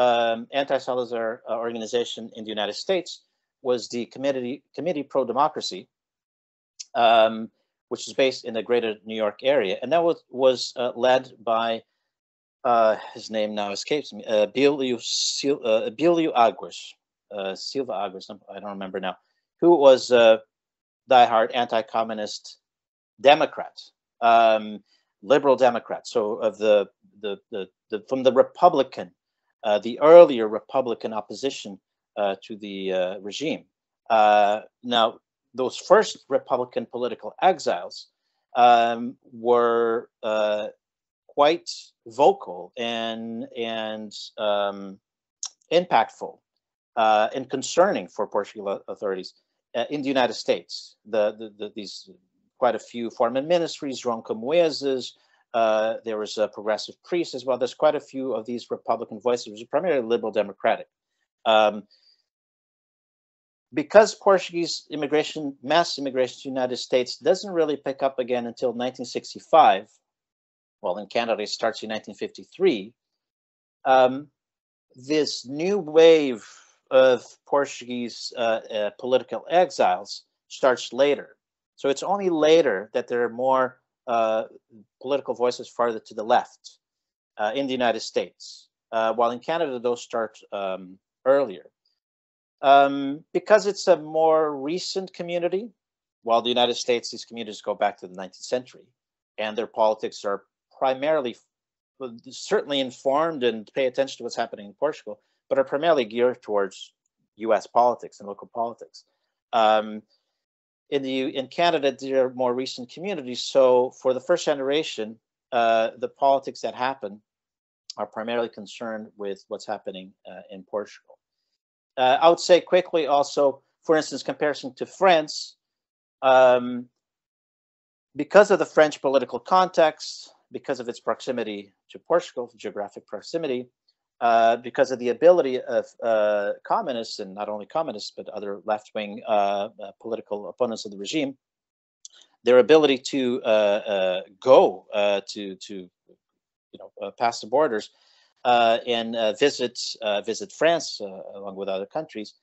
um, anti-Salazar uh, organization in the United States was the Committee, Committee Pro-Democracy, um, which is based in the greater New York area. And that was, was uh, led by, uh, his name now escapes me, uh, Bilio, uh, Aguas, uh, Silva Aguas, I don't remember now, who was a diehard anti-communist Democrat, um, liberal Democrats, So of the, the, the, the from the Republican, uh, the earlier Republican opposition uh, to the uh, regime. Uh, now, those first Republican political exiles um, were uh, quite vocal and and um, impactful and concerning for Portuguese authorities in the United States. The, the, the, these quite a few foreign ministries, João Camoesas, uh, there was a progressive priest as well. There's quite a few of these Republican voices, which are primarily liberal democratic. Um, because Portuguese immigration, mass immigration to the United States doesn't really pick up again until 1965, well, in Canada it starts in 1953, um, this new wave of Portuguese uh, uh, political exiles starts later. So it's only later that there are more uh, political voices farther to the left uh, in the United States, uh, while in Canada those start um, earlier. Um, because it's a more recent community, while the United States, these communities go back to the 19th century, and their politics are primarily, certainly informed and pay attention to what's happening in Portugal, but are primarily geared towards U.S. politics and local politics. Um, in the in Canada, there are more recent communities. So for the first generation, uh, the politics that happen are primarily concerned with what's happening uh, in Portugal. Uh, I would say quickly also, for instance, comparison to France, um, because of the French political context, because of its proximity to Portugal, geographic proximity, uh, because of the ability of uh, communists, and not only communists, but other left-wing uh, uh political opponents of the regime, their ability to uh, uh, go to to you know past the borders and visit visit France along with other countries.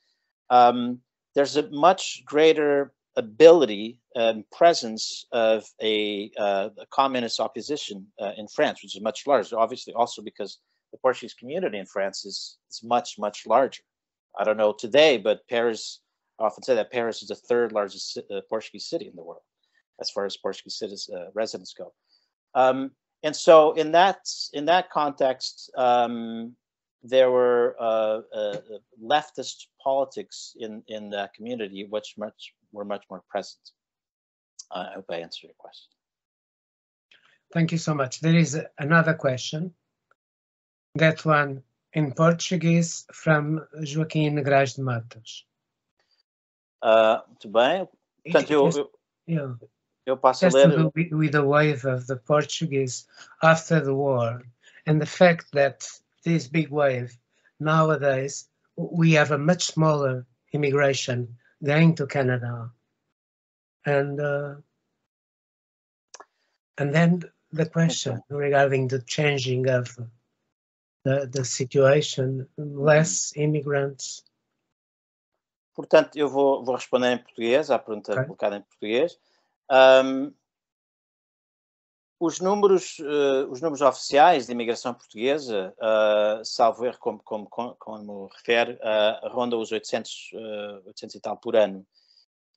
Um, there's a much greater ability and presence of a, a communist opposition in France, which is much larger. Obviously, also because the Portuguese community in France is, is much, much larger. I don't know today, but Paris, I often say that Paris is the third largest uh, Portuguese city in the world, as far as Portuguese citizens, uh, residents go. Um, and so in that, in that context, um, there were uh, uh leftist politics in, in that community, which much were much more present. I hope I answered your question. Thank you so much. There is another question that one in Portuguese from Joaquim Negrais de Matos. Uh, muito bem. Portanto, eu, eu, yeah. eu passo a ler. With, with the wave of the Portuguese after the war and the fact that this big wave nowadays we have a much smaller immigration going to Canada. And uh, and then the question regarding the changing of the, the situation, less immigrants. Portanto, eu vou, vou responder em português à pergunta okay. colocada em português. Um, os números, uh, os números oficiais de imigração portuguesa, uh, salvo erro, como, como, como, como refere, uh, rondam os 800, uh, 800 e tal por ano.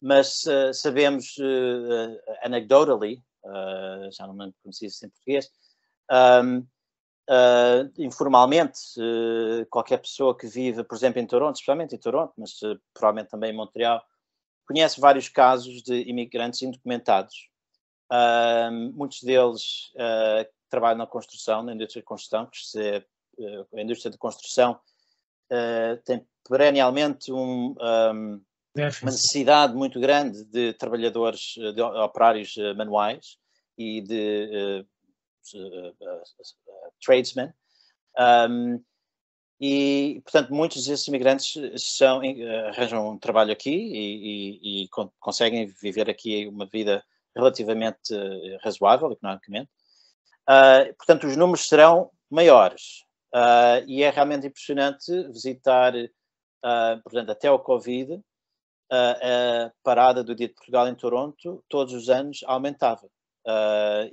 Mas sabemos, anecdotally, já não me lembro como se diz em português, um, Uh, informalmente, uh, qualquer pessoa que vive, por exemplo, em Toronto, especialmente em Toronto, mas uh, provavelmente também em Montreal, conhece vários casos de imigrantes indocumentados. muitos deles trabalham na construção, na indústria de construção, que se, a indústria de construção tem perennialmente um, um, uma necessidade muito grande de trabalhadores, de operários manuais e de tradesmen. Um, e, portanto, muitos desses imigrantes são, arranjam um trabalho aqui e, e, e conseguem viver aqui uma vida relativamente razoável economicamente. Uh, portanto, os números serão maiores. Uh, e é realmente impressionante visitar, uh, portanto, até o Covid, a parada do Dia de Portugal em Toronto, todos os anos aumentava.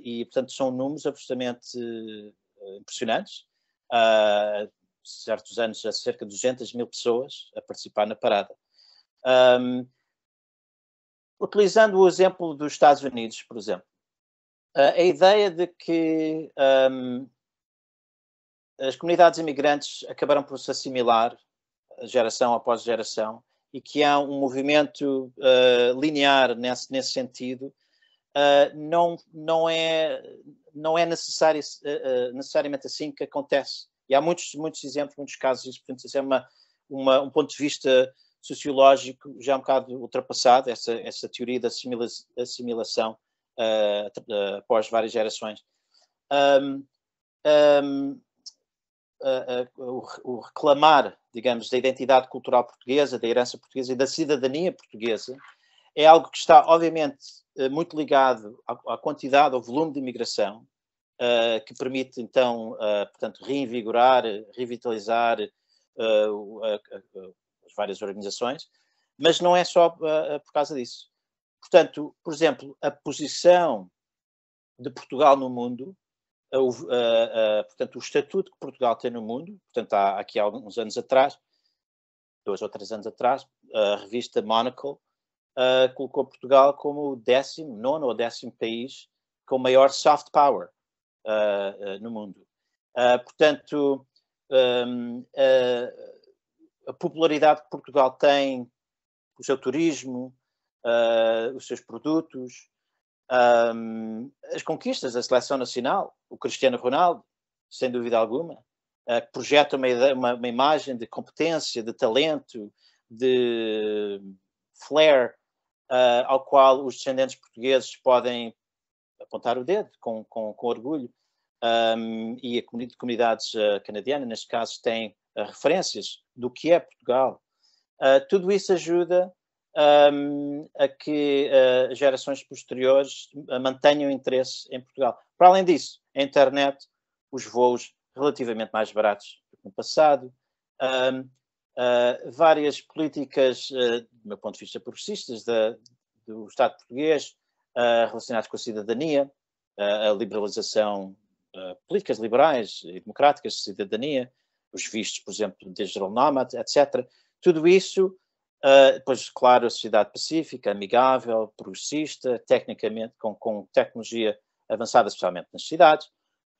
E, portanto, são números absolutamente impressionantes. certos anos, há cerca de 200 mil pessoas a participar na parada. Um, utilizando o exemplo dos Estados Unidos, por exemplo, a ideia de que um, as comunidades imigrantes acabaram por se assimilar geração após geração e que há um movimento uh, linear nesse, nesse sentido, uh, não, não é, não é necessário, uh, necessariamente assim que acontece. E há muitos, muitos exemplos, muitos casos, isso, portanto, isso é uma, uma, um ponto de vista sociológico já um bocado ultrapassado, essa, essa teoria da assimila assimilação após várias gerações. Um, um, o, reclamar, digamos, da identidade cultural portuguesa, da herança portuguesa e da cidadania portuguesa é algo que está, obviamente, muito ligado à, quantidade, ao volume de imigração, uh, que permite, então, uh, portanto, reinvigorar, revitalizar uh, as várias organizações, mas não é só por causa disso. Portanto, por exemplo, a posição de Portugal no mundo portanto, o estatuto que Portugal tem no mundo, portanto, há aqui há alguns anos atrás, dois ou três anos atrás, a revista Monocle uh, colocou Portugal como o décimo, nono ou décimo país com maior soft power no mundo. portanto, um, a popularidade que Portugal tem, o seu turismo, os seus produtos, um, as conquistas da seleção nacional, o Cristiano Ronaldo, sem dúvida alguma, uh, que projeta uma, uma, uma, imagem de competência, de talento, de flair, uh, ao qual os descendentes portugueses podem apontar o dedo com, com, com orgulho. Um, e a comunidades uh, canadianas, neste caso, têm referências do que é Portugal. tudo isso ajuda um, a que uh, gerações posteriores mantenham interesse em Portugal. Para além disso, a internet, os voos relativamente mais baratos do que no passado, um, uh, várias políticas, uh, do meu ponto de vista, progressistas da, do Estado português relacionadas com a cidadania, a liberalização, políticas liberais e democráticas de cidadania, os vistos, por exemplo, digital nomad, etc. Tudo isso Uh, depois, claro, a sociedade pacífica, amigável, progressista, tecnicamente, com, com tecnologia avançada, especialmente nas cidades.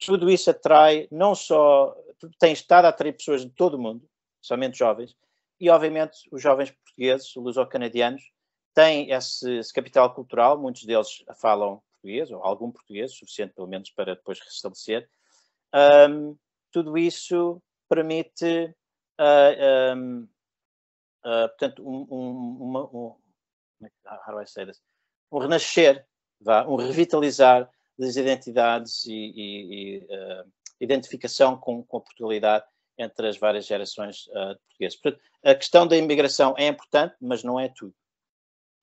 Tudo isso atrai, não só, tem estado a atrair pessoas de todo o mundo, somente jovens, e obviamente os jovens portugueses, luso-canadianos, têm esse, esse, capital cultural, muitos deles falam português, ou algum português, suficiente pelo menos para depois restabelecer. Um, tudo isso permite uh, um, uh, portanto, um, um, uma, um, é this? um renascer, vá, um revitalizar das identidades e, e, e uh, identificação com, com, a Portugalidade entre as várias gerações uh, de portugueses. Portanto, a questão da imigração é importante, mas não é tudo.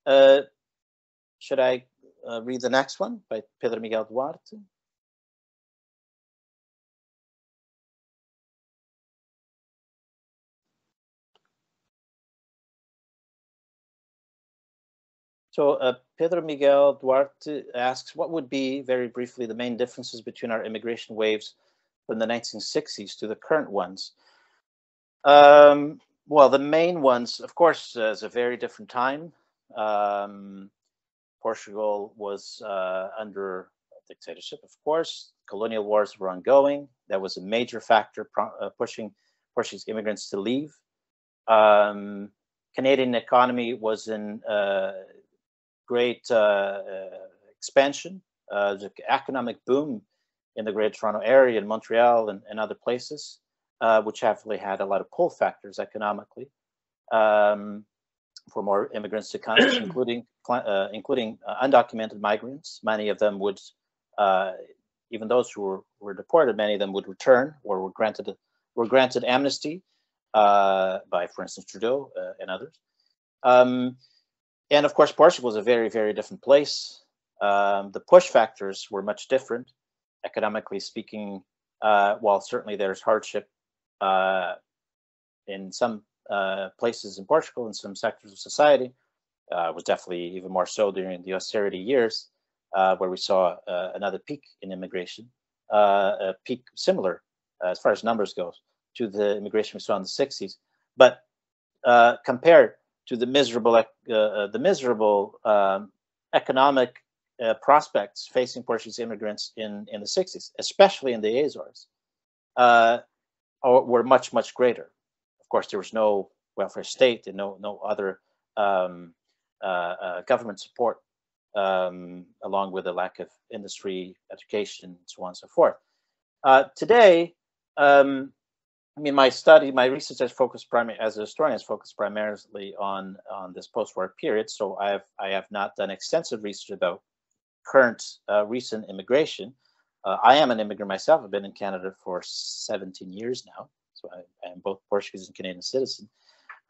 Uh, should I uh, read the next one by Pedro Miguel Duarte? So uh, Pedro Miguel Duarte asks, what would be, very briefly, the main differences between our immigration waves from the 1960s to the current ones? Um, well, the main ones, of course, uh, is a very different time. Um, Portugal was uh, under dictatorship, of course. Colonial wars were ongoing. That was a major factor uh, pushing Portuguese immigrants to leave. Um, Canadian economy was in uh, great uh, uh, expansion, uh, the economic boom in the Greater Toronto area, in Montreal and, and other places, which actually had a lot of pull factors economically um, for more immigrants to come, including including undocumented migrants. Many of them would even those who were, were deported, many of them would return or were granted were granted amnesty uh, by, for instance, Trudeau uh, and others. Um, and of course, Portugal was a very, very different place. Um, the push factors were much different, economically speaking. Uh, while certainly there's hardship uh, in some uh, places in Portugal, in some sectors of society, uh, was definitely even more so during the austerity years, uh, where we saw uh, another peak in immigration, a peak similar as far as numbers goes to the immigration we saw in the 60s. But compared to the miserable, the miserable um, economic uh, prospects facing Portuguese immigrants in, in the 60s, especially in the Azores, uh, were much, much greater. Of course, there was no welfare state and no, no other um, uh, uh government support, um, along with a lack of industry, education, so on and so forth. Uh, today, um, I mean, my study, my research has focused primarily as a historian has focused primarily on on this post-war period. So I have I have not done extensive research about current uh, recent immigration. Uh, I am an immigrant myself. I've been in Canada for 17 years now. So I, I am both Portuguese and Canadian citizen.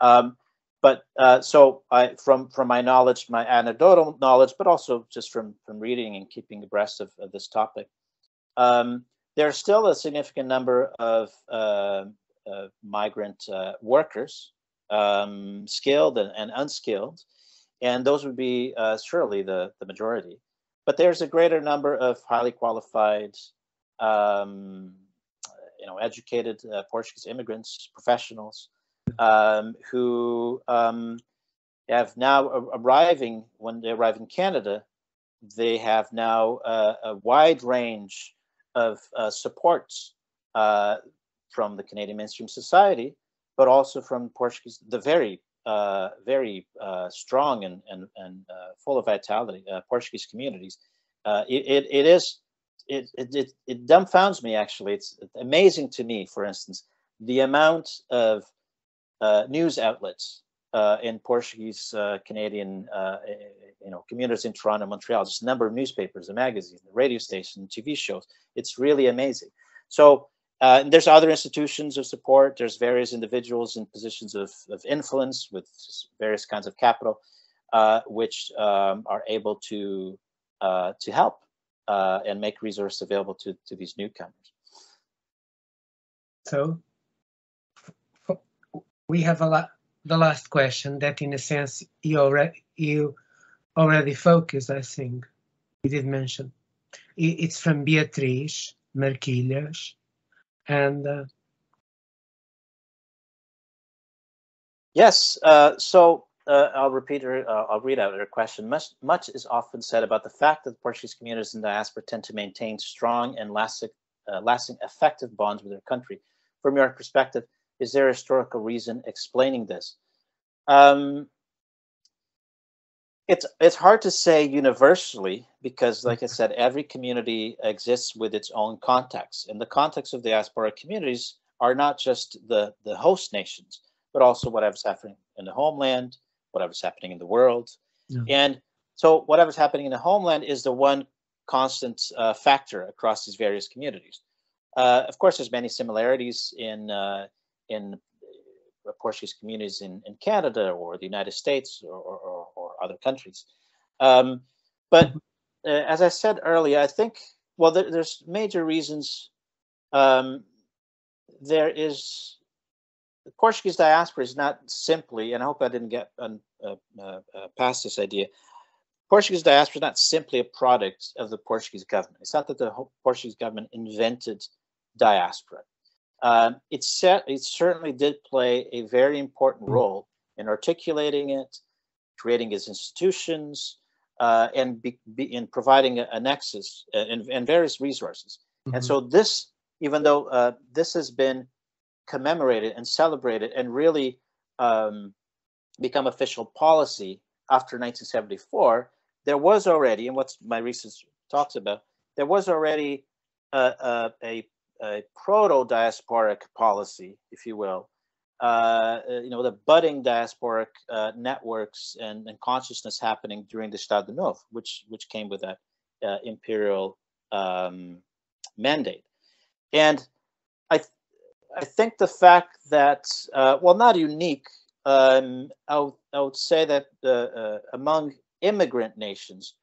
Um, but uh, so I, from from my knowledge, my anecdotal knowledge, but also just from from reading and keeping abreast of, of this topic, um, there's still a significant number of uh, uh, migrant workers, um, skilled and, and, unskilled, and those would be uh, surely the the majority. But there's a greater number of highly qualified, um, you know, educated uh, Portuguese immigrants, professionals, um, who um, have now arriving when they arrive in Canada. They have now uh, a wide range of uh, supports uh, from the Canadian Mainstream Society, but also from Portuguese, the very uh, very uh, strong and and, and uh, full of vitality uh, Portuguese communities. Uh, it, it, it is it, it it dumbfounds me actually. It's amazing to me, for instance, the amount of uh, news outlets in Portuguese Canadian you know communities in Toronto, Montreal. Just a number of newspapers, the magazines, the radio station, TV shows. It's really amazing. So uh, there's other institutions of support. There's various individuals in positions of, of influence with various kinds of capital, uh, which um, are able to uh, to help uh, and make resources available to, to these newcomers. So we have a lot, the last question that in a sense you already you already focused, I think you did mention. It's from Beatriz Marquilhas and uh, yes uh, so uh, I'll repeat her, uh, I'll read out her question. Much, much is often said about the fact that the Portuguese communities in diaspora tend to maintain strong and lasting, uh, lasting effective bonds with their country. From your perspective, is there a historical reason explaining this? Um, it's it's hard to say universally because like i said every community exists with its own context. And the context of the diaspora communities are not just the the host nations but also whatever's happening in the homeland whatever's happening in the world. Yeah. and so whatever's happening in the homeland is the one constant uh, factor across these various communities. Uh, of course there's many similarities in uh, in uh, Portuguese communities in, in Canada or the United States or, or, or other countries. Um, but uh, as I said earlier, I think, well, there, there's major reasons. Um, there is, the Portuguese diaspora is not simply, and I hope I didn't get uh, uh, uh, past this idea, Portuguese diaspora is not simply a product of the Portuguese government. It's not that the Portuguese government invented diaspora. Um, it, set, it certainly did play a very important mm. role in articulating it, creating its institutions, uh, and be, be in providing a, a nexus uh, and, and, various resources. Mm-hmm. And so this, even though uh, this has been commemorated and celebrated and really um, become official policy after 1974, there was already, and what my research talks about, there was already a, a, a a proto-diasporic policy, if you will. Uh, you know, the budding diasporic uh, networks and, and, consciousness happening during the Estado Novo, which which came with that uh, imperial um, mandate. And I, I think the fact that, uh, well, not unique, um, I, would, I would say that uh, uh, among immigrant nations,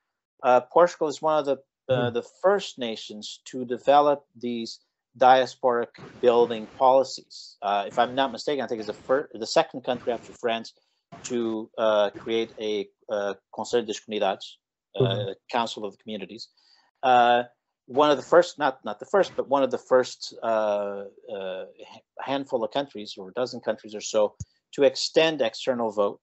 uh, Portugal is one of the uh, the first nations to develop these diasporic building policies. Uh, if I'm not mistaken, I think it's the first, the second country after France to uh, create a uh, Conselho das Comunidades, uh, mm-hmm. Council of the Communities. Uh, one of the first, not not the first, but one of the first uh, handful of countries or a dozen countries or so to extend external vote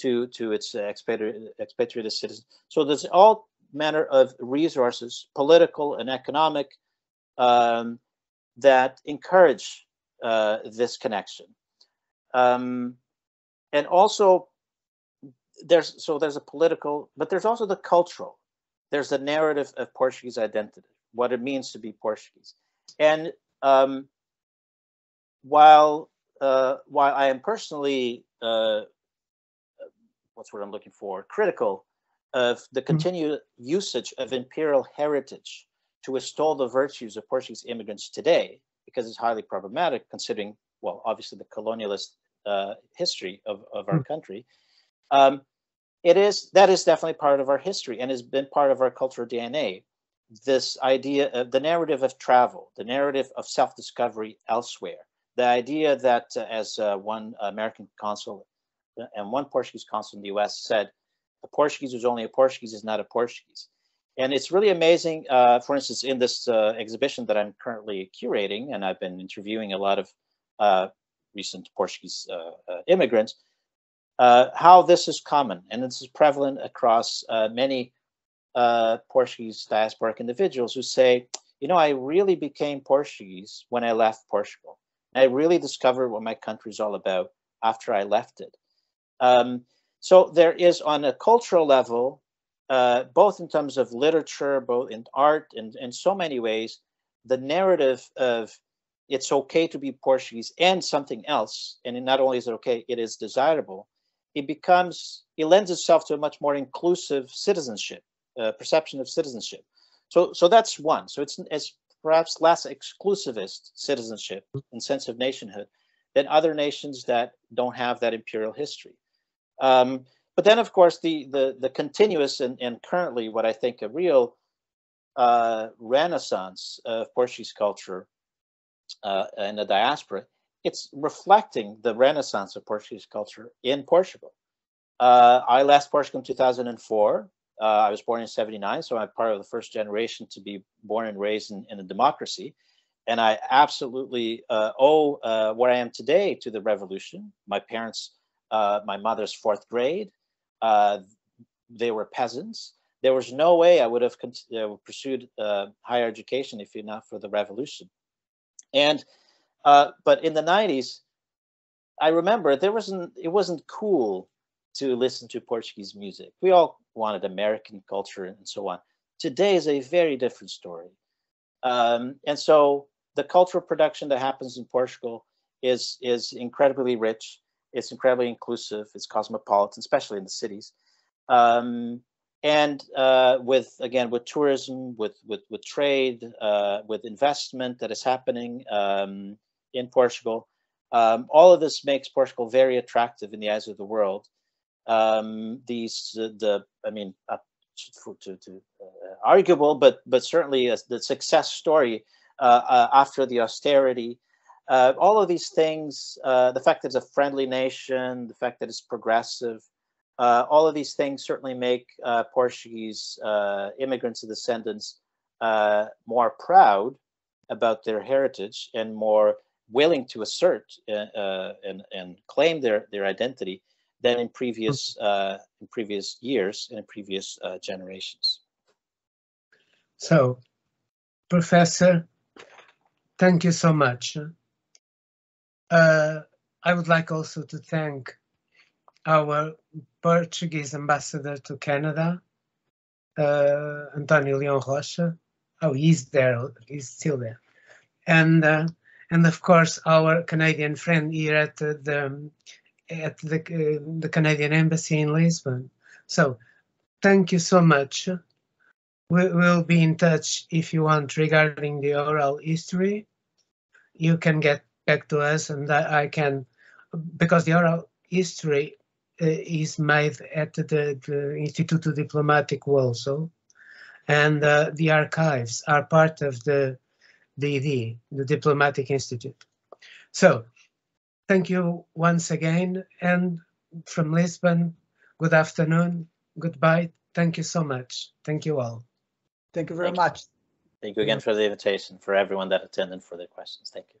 to to its expatriated, expatriated citizens. So there's all manner of resources, political and economic, um, that encourage uh, this connection. Um, and also, there's so there's a political, but there's also the cultural. There's the narrative of Portuguese identity, what it means to be Portuguese, and um, while uh, while I am personally uh, what's what I'm looking for critical of the mm-hmm. continued mm-hmm. usage of imperial heritage to extol the virtues of Portuguese immigrants today, because it's highly problematic considering, well, obviously the colonialist uh, history of, of our mm-hmm. country. Um, it is that is definitely part of our history and has been part of our cultural DNA. This idea of the narrative of travel, the narrative of self-discovery elsewhere, the idea that, uh, as uh, one American consul uh, and one Portuguese consul in the U.S. said, a Portuguese who's only a Portuguese is not a Portuguese. And it's really amazing, uh, for instance, in this uh, exhibition that I'm currently curating, and I've been interviewing a lot of uh, recent Portuguese uh, uh, immigrants, uh, how this is common. And this is prevalent across many Portuguese diasporic individuals who say, you know, I really became Portuguese when I left Portugal. I really discovered what my country is all about after I left it. Um, so there is on a cultural level, uh, both in terms of literature, both in art, and in so many ways, the narrative of it's okay to be Portuguese and something else, and not only is it okay, it is desirable, it becomes, it lends itself to a much more inclusive citizenship, uh, perception of citizenship. So, so that's one. So it's, it's perhaps less exclusivist citizenship and sense of nationhood than other nations that don't have that imperial history. Um, but then, of course, the the the continuous and, and currently what I think a real uh, renaissance of Portuguese culture uh, in the diaspora, it's reflecting the renaissance of Portuguese culture in Portugal. Uh, I left Portugal in 2004. Uh, I was born in 79, so I'm part of the first generation to be born and raised in, in a democracy. And I absolutely uh, owe uh, where I am today to the revolution. My parents uh, my mother's fourth grade. Uh, they were peasants. There was no way I would have uh, pursued uh, higher education if not for the revolution. And uh, but in the 90s, I remember there wasn't it wasn't cool to listen to Portuguese music. We all wanted American culture and so on. Today is a very different story. Um, and so the cultural production that happens in Portugal is is incredibly rich. It's incredibly inclusive. It's cosmopolitan, especially in the cities. Um, and uh, with again with tourism, with with with trade, uh, with investment that is happening um, in Portugal, um, all of this makes Portugal very attractive in the eyes of the world. Um, these uh, the I mean uh, to, to uh, arguable, but but certainly the success story uh, after the austerity uh, all of these things, uh, the fact that it's a friendly nation, the fact that it's progressive, uh, all of these things certainly make uh, Portuguese uh, immigrants and descendants uh, more proud about their heritage and more willing to assert and, and claim their, their identity than in previous in previous years and in previous generations. So, Professor, thank you so much. Uh, I would like also to thank our Portuguese ambassador to Canada, uh, Antonio Leão Rocha. Oh, he's there, he's still there. And uh, and of course our Canadian friend here at the at the the Canadian Embassy in Lisbon. So thank you so much. We will be in touch if you want regarding the oral history. You can get back to us and I, I can, because the oral history uh, is made at the, the Instituto Diplomático also. And uh, the archives are part of the DD, the Diplomatic Institute. So thank you once again. And from Lisbon, good afternoon, goodbye. Thank you so much. Thank you all. Thank you very Thank you. much. Thank you again for the invitation, for everyone that attended for their questions. Thank you.